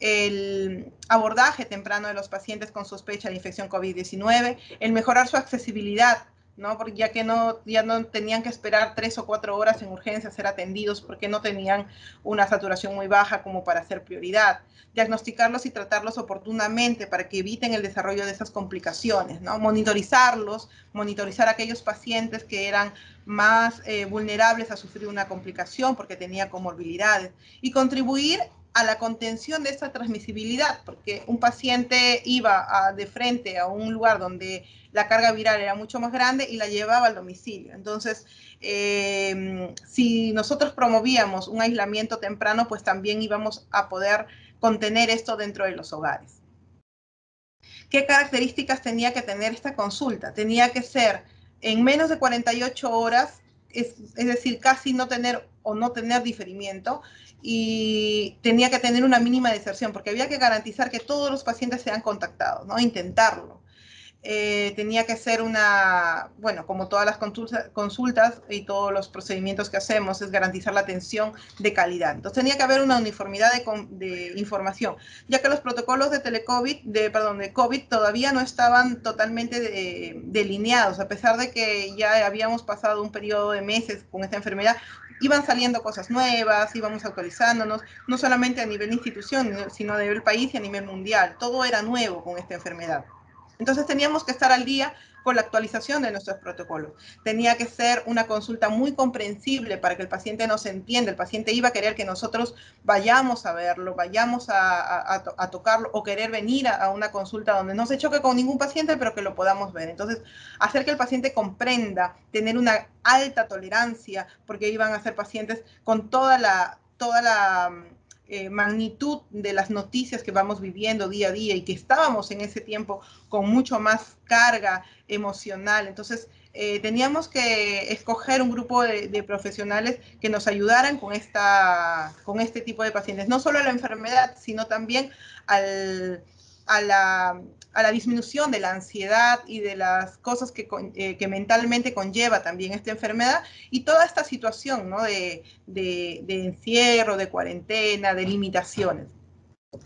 el abordaje temprano de los pacientes con sospecha de infección COVID-19, el mejorar su accesibilidad, ¿no? Porque ya que no, ya no tenían que esperar tres o cuatro horas en urgencia a ser atendidos porque no tenían una saturación muy baja como para ser prioridad. Diagnosticarlos y tratarlos oportunamente para que eviten el desarrollo de esas complicaciones, ¿no? Monitorizarlos, monitorizar aquellos pacientes que eran más eh, vulnerables a sufrir una complicación porque tenía comorbilidades y contribuir a la contención de esta transmisibilidad, porque un paciente iba de frente a un lugar donde la carga viral era mucho más grande y la llevaba al domicilio. Entonces, eh, si nosotros promovíamos un aislamiento temprano, pues también íbamos a poder contener esto dentro de los hogares. ¿Qué características tenía que tener esta consulta? Tenía que ser en menos de 48 horas, es, es decir, casi no tener o no tener diferimiento, y tenía que tener una mínima deserción, porque había que garantizar que todos los pacientes sean contactados, ¿no? Intentarlo. Eh, tenía que ser una, bueno, como todas las consultas y todos los procedimientos que hacemos, es garantizar la atención de calidad. Entonces tenía que haber una uniformidad de, información, ya que los protocolos de telecovid, de, perdón, de COVID todavía no estaban totalmente delineados, a pesar de que ya habíamos pasado un periodo de meses con esta enfermedad, iban saliendo cosas nuevas, íbamos actualizándonos, no solamente a nivel institución, sino a nivel país y a nivel mundial. Todo era nuevo con esta enfermedad. Entonces teníamos que estar al día con la actualización de nuestros protocolos. Tenía que ser una consulta muy comprensible para que el paciente nos entienda. El paciente iba a querer que nosotros vayamos a verlo, vayamos a, tocarlo o querer venir a, una consulta donde no se choque con ningún paciente, pero que lo podamos ver. Entonces, hacer que el paciente comprenda, tener una alta tolerancia, porque iban a ser pacientes con toda la, toda la eh, magnitud de las noticias que vamos viviendo día a día y que estábamos en ese tiempo con mucho más carga emocional. Entonces, eh, teníamos que escoger un grupo de, profesionales que nos ayudaran con, esta, con este tipo de pacientes, no solo a la enfermedad, sino también al, a la, a la disminución de la ansiedad y de las cosas que, eh, que, mentalmente conlleva también esta enfermedad y toda esta situación ¿no? de, de, encierro, de cuarentena, de limitaciones.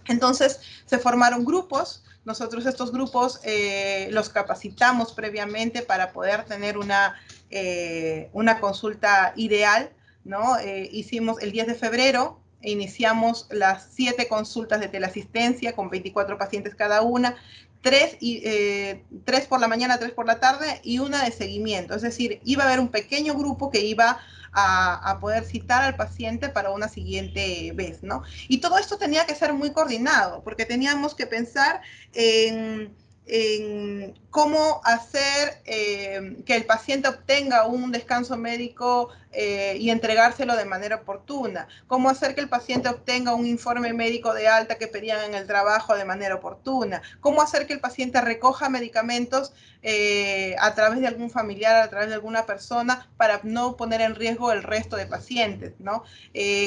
Entonces se formaron grupos, nosotros estos grupos eh, los capacitamos previamente para poder tener una, eh, una consulta ideal, ¿no? hicimos el 10 de febrero, iniciamos las siete consultas de teleasistencia con 24 pacientes cada una, tres, y, eh, tres por la mañana, tres por la tarde y una de seguimiento. Es decir, iba a haber un pequeño grupo que iba a, poder citar al paciente para una siguiente vez, ¿no? Y todo esto tenía que ser muy coordinado, porque teníamos que pensar en en cómo hacer eh, que el paciente obtenga un descanso médico eh, y entregárselo de manera oportuna, cómo hacer que el paciente obtenga un informe médico de alta que pedían en el trabajo de manera oportuna, cómo hacer que el paciente recoja medicamentos eh, a través de algún familiar, a través de alguna persona, para no poner en riesgo el resto de pacientes, ¿no?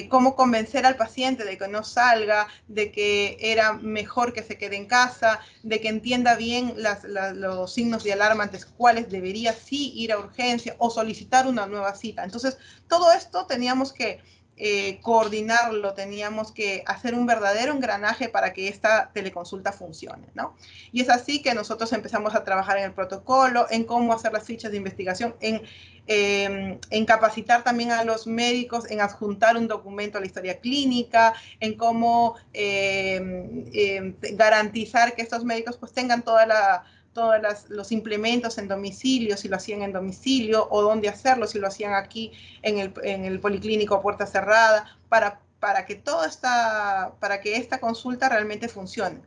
cómo convencer al paciente de que no salga, de que era mejor que se quede en casa, de que entienda bien los signos de alarma antes cuáles debería sí ir a urgencia o solicitar una nueva cita. Entonces, todo esto teníamos que eh, coordinarlo, teníamos que hacer un verdadero engranaje para que esta teleconsulta funcione, ¿no? Y es así que nosotros empezamos a trabajar en el protocolo, en cómo hacer las fichas de investigación, en, em, capacitar también a los médicos, en adjuntar un documento a la historia clínica, en cómo em, em, garantizar que estos médicos pues tengan toda la todos los implementos en domicilio, si lo hacían en domicilio, o dónde hacerlo, si lo hacían aquí en el, en el policlínico puerta cerrada, para, para, que toda esta, para que esta consulta realmente funcione.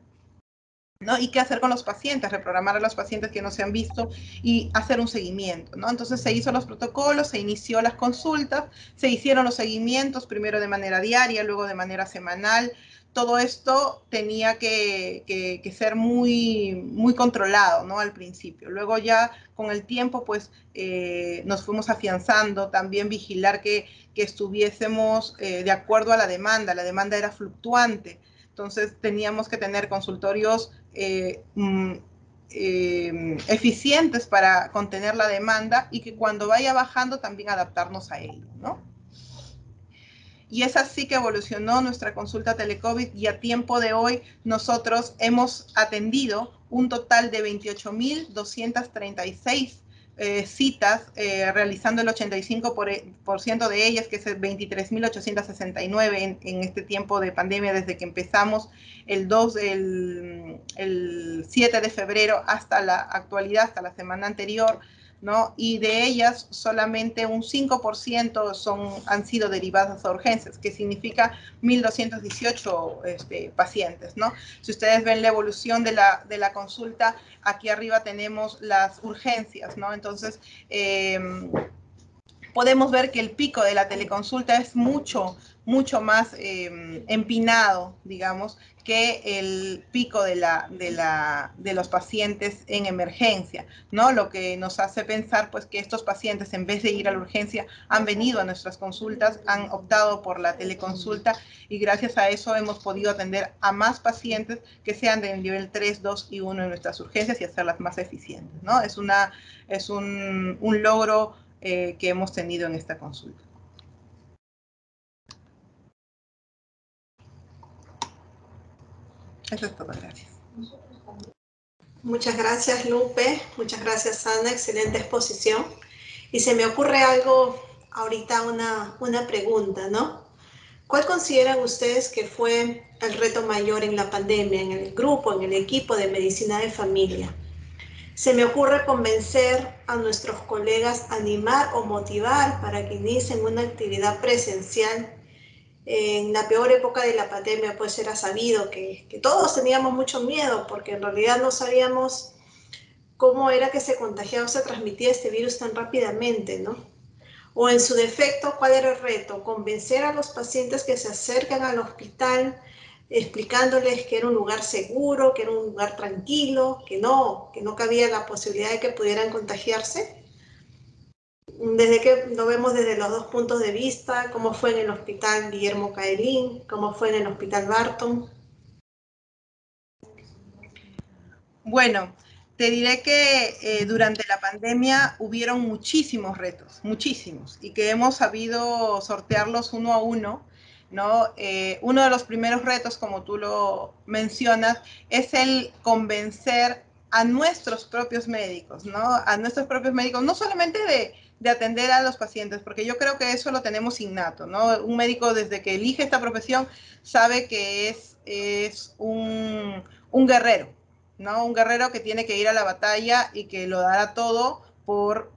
¿no? Y qué hacer con los pacientes, reprogramar a los pacientes que no se han visto y hacer un seguimiento, ¿no? Entonces se hizo los protocolos, se inició las consultas, se hicieron los seguimientos, primero de manera diaria, luego de manera semanal, todo esto tenía que, ser muy, controlado, ¿no? Al principio. Luego ya con el tiempo, pues eh, nos fuimos afianzando, también vigilar que, estuviésemos eh, de acuerdo a la demanda. La demanda era fluctuante, entonces teníamos que tener consultorios eh, mm, eficientes para contener la demanda y que cuando vaya bajando también adaptarnos a ello, ¿no? Y es así que evolucionó nuestra consulta telecovid y a tiempo de hoy nosotros hemos atendido un total de 28.236 eh, citas, eh, realizando el 85% de ellas, que es 23.869 en, en este tiempo de pandemia desde que empezamos el 2, el, el 7 de febrero hasta la actualidad, hasta la semana anterior ¿no? Y de ellas solamente un 5% son, han sido derivadas a urgencias, que significa 1.218 este, pacientes, ¿no? Si ustedes ven la evolución de la, de la consulta, aquí arriba tenemos las urgencias, ¿no? Entonces, em, podemos ver que el pico de la teleconsulta es mucho, mucho más em, empinado, digamos, que el pico de, la, de, la, de los pacientes en emergencia, ¿no? Lo que nos hace pensar, pues, que estos pacientes, en vez de ir a la urgencia, han venido a nuestras consultas, han optado por la teleconsulta y gracias a eso hemos podido atender a más pacientes que sean del nivel 3, 2 y 1 en nuestras urgencias y hacerlas más eficientes, ¿no? Es, una, es un, un logro eh, que hemos tenido en esta consulta. Muchas gracias, Lupe. Muchas gracias, Ana. Excelente exposición. Y se me ocurre algo ahorita, una, una pregunta, ¿no? ¿Cuál consideran ustedes que fue el reto mayor en la pandemia, en el grupo, en el equipo de medicina de familia? Se me ocurre convencer a nuestros colegas, animar o motivar para que inicien una actividad presencial en la peor época de la pandemia, pues era sabido que, todos teníamos mucho miedo porque en realidad no sabíamos cómo era que se contagiaba o se transmitía este virus tan rápidamente, ¿no? O en su defecto, ¿cuál era el reto? Convencer a los pacientes que se acercan al hospital explicándoles que era un lugar seguro, que era un lugar tranquilo, que no, que no cabía la posibilidad de que pudieran contagiarse desde que lo vemos desde los dos puntos de vista, cómo fue en el hospital Guillermo Caelín, cómo fue en el hospital Barton. Bueno, te diré que eh, durante la pandemia hubieron muchísimos retos, muchísimos, y que hemos sabido sortearlos uno a uno. ¿no? Eh, uno de los primeros retos, como tú lo mencionas, es el convencer a nuestros propios médicos, ¿no? A nuestros propios médicos, no solamente de, de atender a los pacientes, porque yo creo que eso lo tenemos innato, ¿no? Un médico desde que elige esta profesión sabe que es, es un, un guerrero, ¿no? Un guerrero que tiene que ir a la batalla y que lo dará todo por,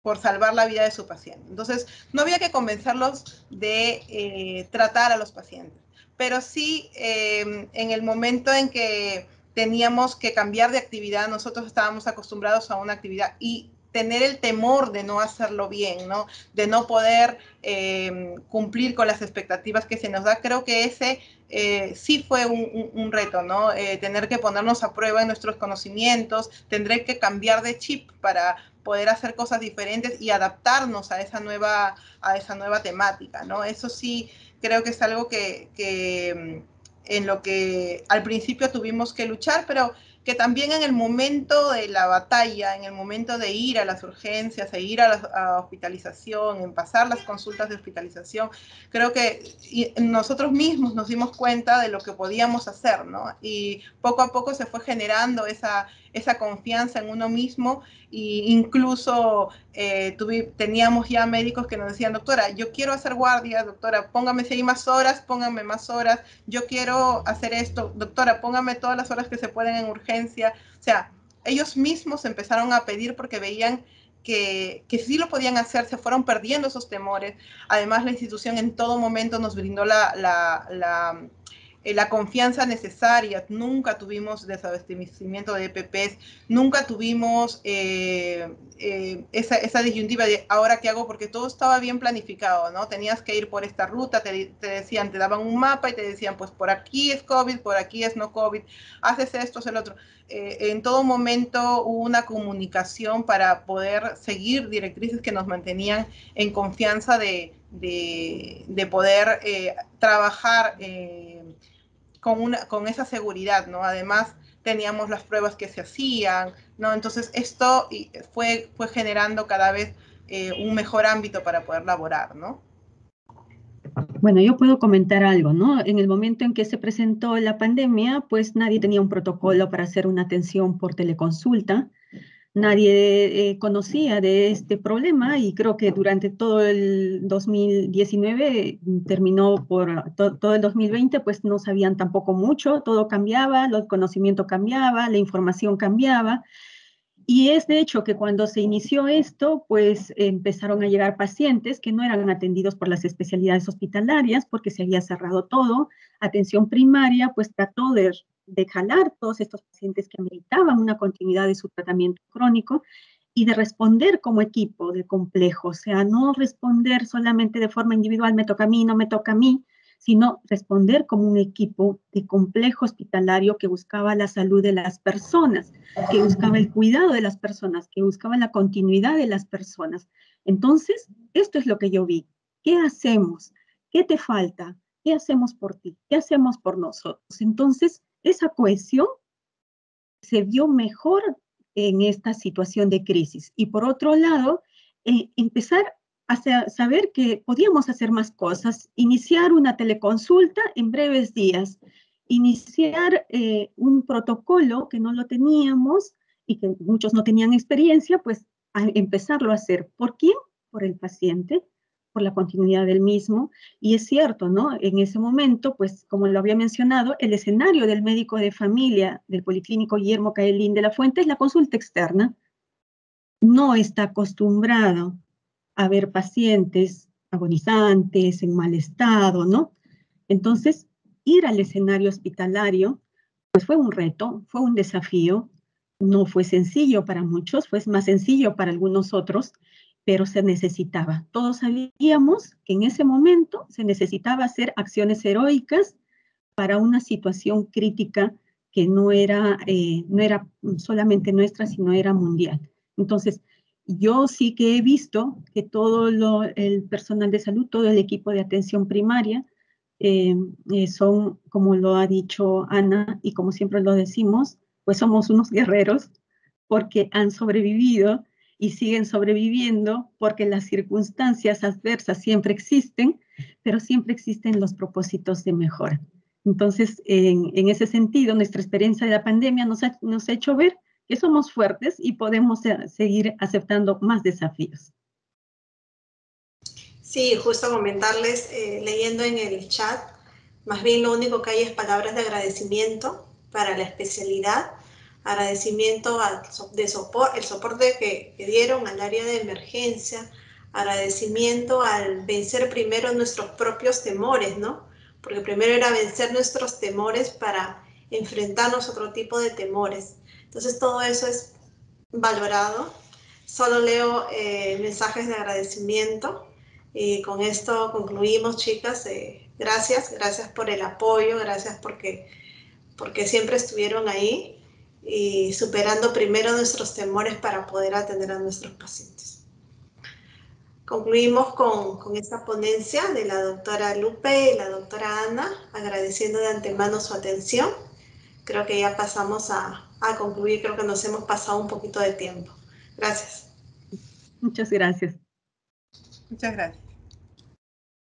por salvar la vida de su paciente. Entonces, no había que convencerlos de eh, tratar a los pacientes, pero sí eh, en el momento en que teníamos que cambiar de actividad, nosotros estábamos acostumbrados a una actividad y tener el temor de no hacerlo bien, ¿no? De no poder eh, cumplir con las expectativas que se nos da. Creo que ese eh, sí fue un, reto, ¿no? Eh, tener que ponernos a prueba en nuestros conocimientos, tendré que cambiar de chip para poder hacer cosas diferentes y adaptarnos a esa nueva, a esa nueva temática, ¿no? Eso sí creo que es algo que, que en lo que al principio tuvimos que luchar, pero que también en el momento de la batalla, en el momento de ir a las urgencias, e ir a la hospitalización, en pasar las consultas de hospitalización, creo que nosotros mismos nos dimos cuenta de lo que podíamos hacer, ¿no? Y poco a poco se fue generando esa, esa confianza en uno mismo e incluso eh, teníamos ya médicos que nos decían, doctora, yo quiero hacer guardia, doctora, póngame si hay más horas, póngame más horas, yo quiero hacer esto, doctora, póngame todas las horas que se pueden en urgencia. O sea, ellos mismos empezaron a pedir porque veían que, que sí lo podían hacer, se fueron perdiendo esos temores. Además, la institución en todo momento nos brindó la, la eh, la confianza necesaria, nunca tuvimos desabastecimiento de EPPs, nunca tuvimos eh, eh, esa, esa, disyuntiva de ahora qué hago, porque todo estaba bien planificado, ¿no? Tenías que ir por esta ruta, te, te, decían, te daban un mapa y te decían, pues por aquí es COVID, por aquí es no COVID, haces esto, es el otro. en todo momento hubo una comunicación para poder seguir directrices que nos mantenían en confianza de, de poder trabajar con, una, con esa seguridad, ¿no? Además, teníamos las pruebas que se hacían, ¿no? Entonces, esto fue, fue generando cada vez eh, un mejor ámbito para poder laborar, ¿no? Bueno, yo puedo comentar algo, ¿no? En el momento en que se presentó la pandemia, pues nadie tenía un protocolo para hacer una atención por teleconsulta nadie eh, conocía de este problema y creo que durante todo el 2019 terminó por todo el 2020, pues no sabían tampoco mucho, todo cambiaba, el conocimiento cambiaba, la información cambiaba. Y es de hecho que cuando se inició esto, pues empezaron a llegar pacientes que no eran atendidos por las especialidades hospitalarias porque se había cerrado todo. Atención primaria, pues trató de, de jalar todos estos pacientes que ameritaban una continuidad de su tratamiento crónico y de responder como equipo de complejo, o sea, no responder solamente de forma individual, me toca a mí, no me toca a mí, sino responder como un equipo de complejo hospitalario que buscaba la salud de las personas, que buscaba el cuidado de las personas, que buscaba la continuidad de las personas. Entonces, esto es lo que yo vi. ¿Qué hacemos? ¿Qué te falta? ¿Qué hacemos por ti? ¿Qué hacemos por nosotros? Entonces, esa cohesión se vio mejor en esta situación de crisis. Y por otro lado, eh, empezar a saber que podíamos hacer más cosas, iniciar una teleconsulta en breves días, iniciar eh, un protocolo que no lo teníamos y que muchos no tenían experiencia, pues empezarlo a hacer. ¿Por quién? Por el paciente, por la continuidad del mismo. Y es cierto, ¿no? En ese momento, pues como lo había mencionado, el escenario del médico de familia del Policlínico Guillermo Caelín de la Fuente es la consulta externa. No está acostumbrado a ver pacientes agonizantes, en mal estado, ¿no? Entonces, ir al escenario hospitalario, pues fue un reto, fue un desafío, no fue sencillo para muchos, fue más sencillo para algunos otros, pero se necesitaba. Todos sabíamos que en ese momento se necesitaba hacer acciones heroicas para una situación crítica que no era, eh, no era solamente nuestra, sino era mundial. Entonces, yo sí que he visto que todo el personal de salud, todo el equipo de atención primaria, eh, eh, son, como lo ha dicho Ana y como siempre lo decimos, pues somos unos guerreros porque han sobrevivido y siguen sobreviviendo porque las circunstancias adversas siempre existen, pero siempre existen los propósitos de mejora. Entonces, en, ese sentido, nuestra experiencia de la pandemia nos nos ha hecho ver que somos fuertes y podemos seguir aceptando más desafíos. Sí, justo comentarles, eh, leyendo en el chat, más bien lo único que hay es palabras de agradecimiento para la especialidad, agradecimiento al de soporte, el soporte que, que dieron al área de emergencia, agradecimiento al vencer primero nuestros propios temores, ¿no? Porque primero era vencer nuestros temores para enfrentarnos a otro tipo de temores. Entonces todo eso es valorado. Solo leo eh, mensajes de agradecimiento y con esto concluimos, chicas. Eh, gracias, gracias por el apoyo, gracias porque, porque siempre estuvieron ahí y superando primero nuestros temores para poder atender a nuestros pacientes. Concluimos con, con, esta ponencia de la doctora Lupe y la doctora Ana, agradeciendo de antemano su atención. Creo que ya pasamos a, a concluir, creo que nos hemos pasado un poquito de tiempo. Gracias. Muchas gracias. Muchas gracias.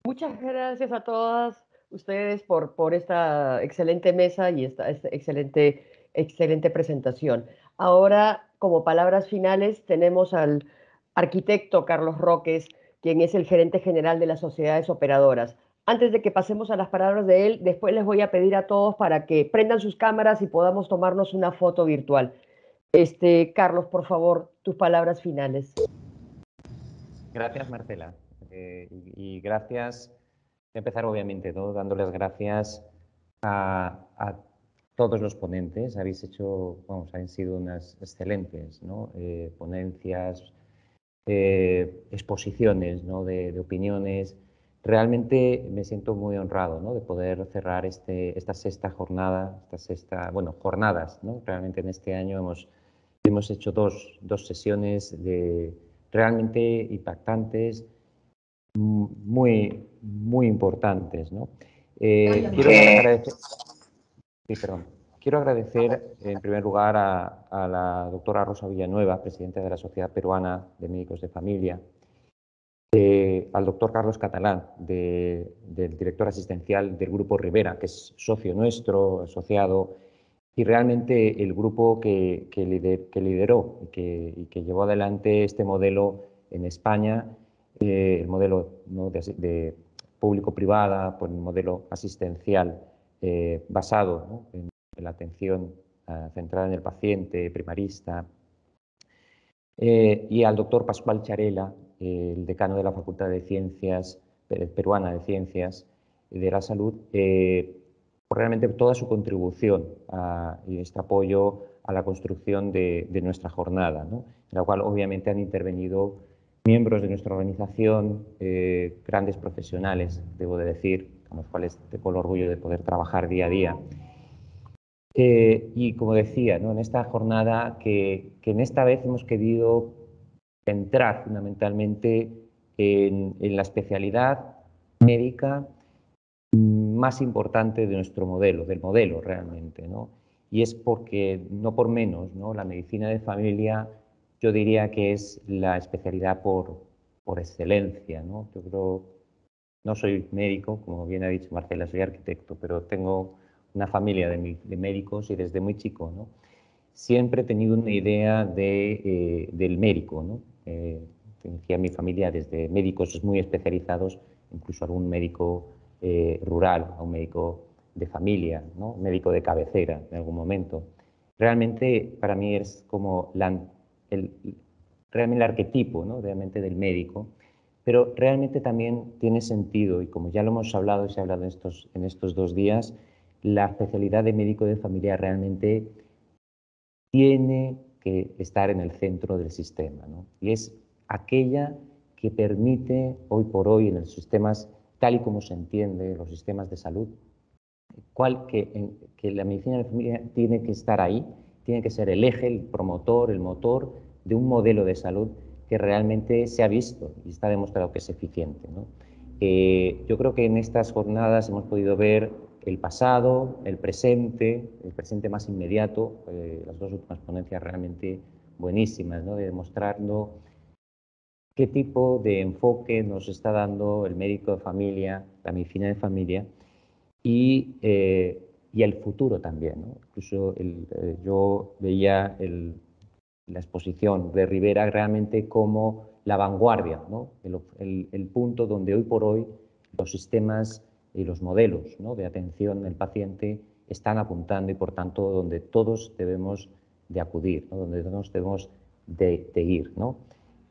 Muchas gracias a todas ustedes por, por esta excelente mesa y esta, excelente, excelente presentación. Ahora, como palabras finales, tenemos al arquitecto Carlos Roques, quien es el gerente general de las sociedades operadoras. Antes de que pasemos a las palabras de él, después les voy a pedir a todos para que prendan sus cámaras y podamos tomarnos una foto virtual. Este, Carlos, por favor, tus palabras finales. Gracias, Marcela. Eh, y, gracias, voy a empezar obviamente, ¿no? dándoles gracias a, todos los ponentes. Habéis hecho, vamos, han sido unas excelentes ¿no? Eh, ponencias, eh, exposiciones ¿no? de opiniones realmente me siento muy honrado ¿no? de poder cerrar este, esta sexta jornada, esta sexta, bueno, jornadas. ¿no? Realmente en este año hemos, hemos hecho dos, dos sesiones de, realmente impactantes, muy, muy importantes. ¿no? Eh, quiero, agradecer, quiero agradecer en primer lugar a, la doctora Rosa Villanueva, presidenta de la Sociedad Peruana de Médicos de Familia, eh, al doctor Carlos Catalán, del director asistencial del Grupo Rivera, que es socio nuestro, asociado, y realmente el grupo que, que, lideró y que, llevó adelante este modelo en España, eh, el modelo de, público-privada, por el modelo asistencial eh, basado en, la atención centrada en el paciente, primarista, eh, y al doctor Pascual Charela, el decano de la Facultad de Ciencias, Peruana de Ciencias de la Salud, eh, por realmente toda su contribución y este apoyo a la construcción de, nuestra jornada, en la cual obviamente han intervenido miembros de nuestra organización, eh, grandes profesionales, debo de decir, con los cuales tengo el orgullo de poder trabajar día a día. Eh, y como decía, ¿no? en esta jornada que, que, en esta vez hemos querido centrar fundamentalmente en, en la especialidad médica más importante de nuestro modelo, del modelo realmente, ¿no? Y es porque, no por menos, ¿no? La medicina de familia yo diría que es la especialidad por, por excelencia, ¿no? Yo creo, no soy médico, como bien ha dicho Marcela, soy arquitecto, pero tengo una familia de, de médicos y desde muy chico, ¿no? Siempre he tenido una idea de, eh, del médico, ¿no? Eh, mi familia desde médicos muy especializados, incluso algún médico eh, rural, a un médico de familia, ¿no? médico de cabecera en algún momento. Realmente para mí es como el, realmente el arquetipo ¿no? realmente del médico, pero realmente también tiene sentido, y como ya lo hemos hablado y se ha hablado en estos, en estos dos días, la especialidad de médico de familia realmente tiene que estar en el centro del sistema, ¿no? y es aquella que permite hoy por hoy en los sistemas tal y como se entiende los sistemas de salud, cual, que, que la medicina de familia tiene que estar ahí, tiene que ser el eje, el promotor, el motor de un modelo de salud que realmente se ha visto y está demostrado que es eficiente. Eh, yo creo que en estas jornadas hemos podido ver el pasado, el presente, el presente más inmediato, eh, las dos últimas ponencias realmente buenísimas, ¿no? de demostrando qué tipo de enfoque nos está dando el médico de familia, la medicina de familia y, eh, y el futuro también. Incluso eh, yo veía la exposición de Rivera realmente como la vanguardia, el, punto donde hoy por hoy los sistemas y los modelos ¿no? de atención del paciente están apuntando y por tanto donde todos debemos de acudir, donde todos debemos de, de ir.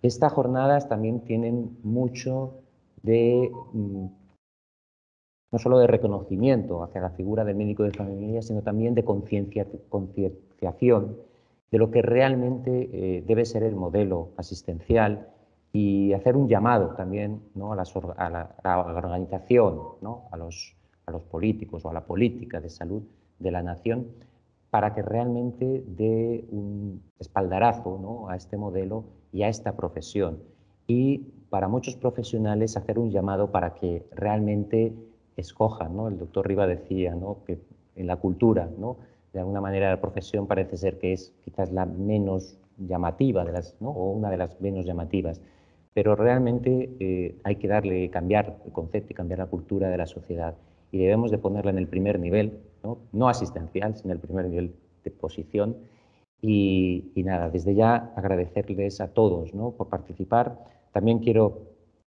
Estas jornadas también tienen mucho de, mm, no solo de reconocimiento hacia la figura del médico de familia, sino también de concienciación de lo que realmente eh, debe ser el modelo asistencial y hacer un llamado también ¿no? a, la, organización, ¿no? a, los, a los políticos o a la política de salud de la nación para que realmente dé un espaldarazo ¿no? a este modelo y a esta profesión. Y para muchos profesionales hacer un llamado para que realmente escojan, ¿no? El doctor Riva decía, ¿no? Que en la cultura, ¿no? De alguna manera la profesión parece ser que es quizás la menos llamativa de las, ¿no? o una de las menos llamativas, pero realmente eh, hay que darle, cambiar el concepto y cambiar la cultura de la sociedad y debemos de ponerla en el primer nivel, no, no asistencial, sino en el primer nivel de posición y, nada, desde ya agradecerles a todos ¿no? por participar. También quiero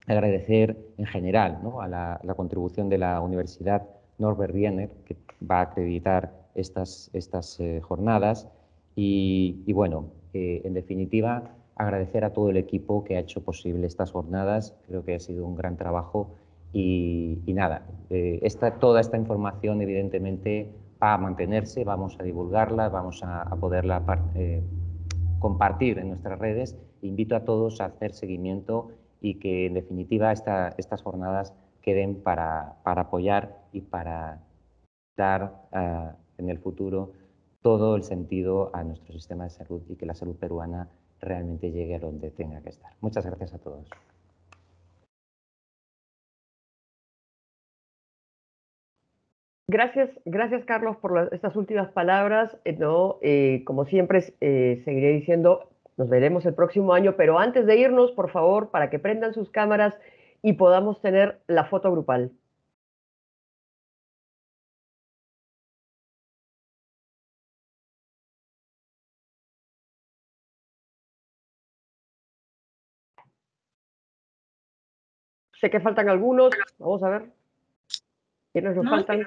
agradecer en general ¿no? a la, contribución de la Universidad Norbert Wiener, que va a acreditar estas, estas eh, jornadas. Y, bueno, eh, en definitiva, agradecer a todo el equipo que ha hecho posible estas jornadas. Creo que ha sido un gran trabajo. Y, nada, eh, esta, toda esta información, evidentemente, va a mantenerse, vamos a divulgarla, vamos a, poderla compartir en nuestras redes. Invito a todos a hacer seguimiento y que en definitiva estas jornadas queden para, apoyar y para dar eh, en el futuro todo el sentido a nuestro sistema de salud y que la salud peruana realmente llegue a donde tenga que estar. Muchas gracias a todos. Gracias, gracias Carlos por estas últimas palabras. Eh, no, eh, como siempre, eh, seguiré diciendo, nos veremos el próximo año, pero antes de irnos, por favor, para que prendan sus cámaras y podamos tener la foto grupal. Sé que faltan algunos, vamos a ver. ¿Quiénes nos faltan?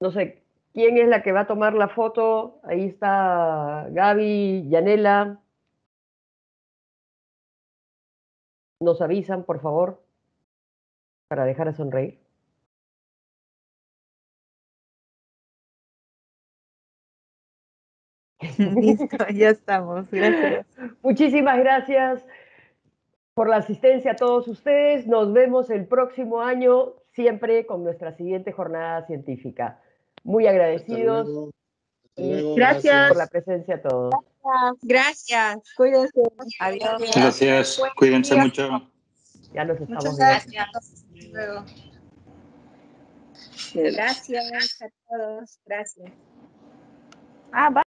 No sé, ¿Quién es la que va a tomar la foto? Ahí está Gaby, Yanela. Nos avisan, por favor, para dejar a sonreír. [LAUGHS] Listo, ya estamos. Gracias. Muchísimas gracias por la asistencia a todos ustedes. Nos vemos el próximo año, siempre con nuestra siguiente jornada científica. Muy agradecidos. Y gracias por la presencia a todos. Gracias. Cuídense. Adiós. Gracias. Cuídense mucho. Ya nos estamos Muchas viendo. gracias. Hasta luego. Gracias a todos. Gracias. Ah, va.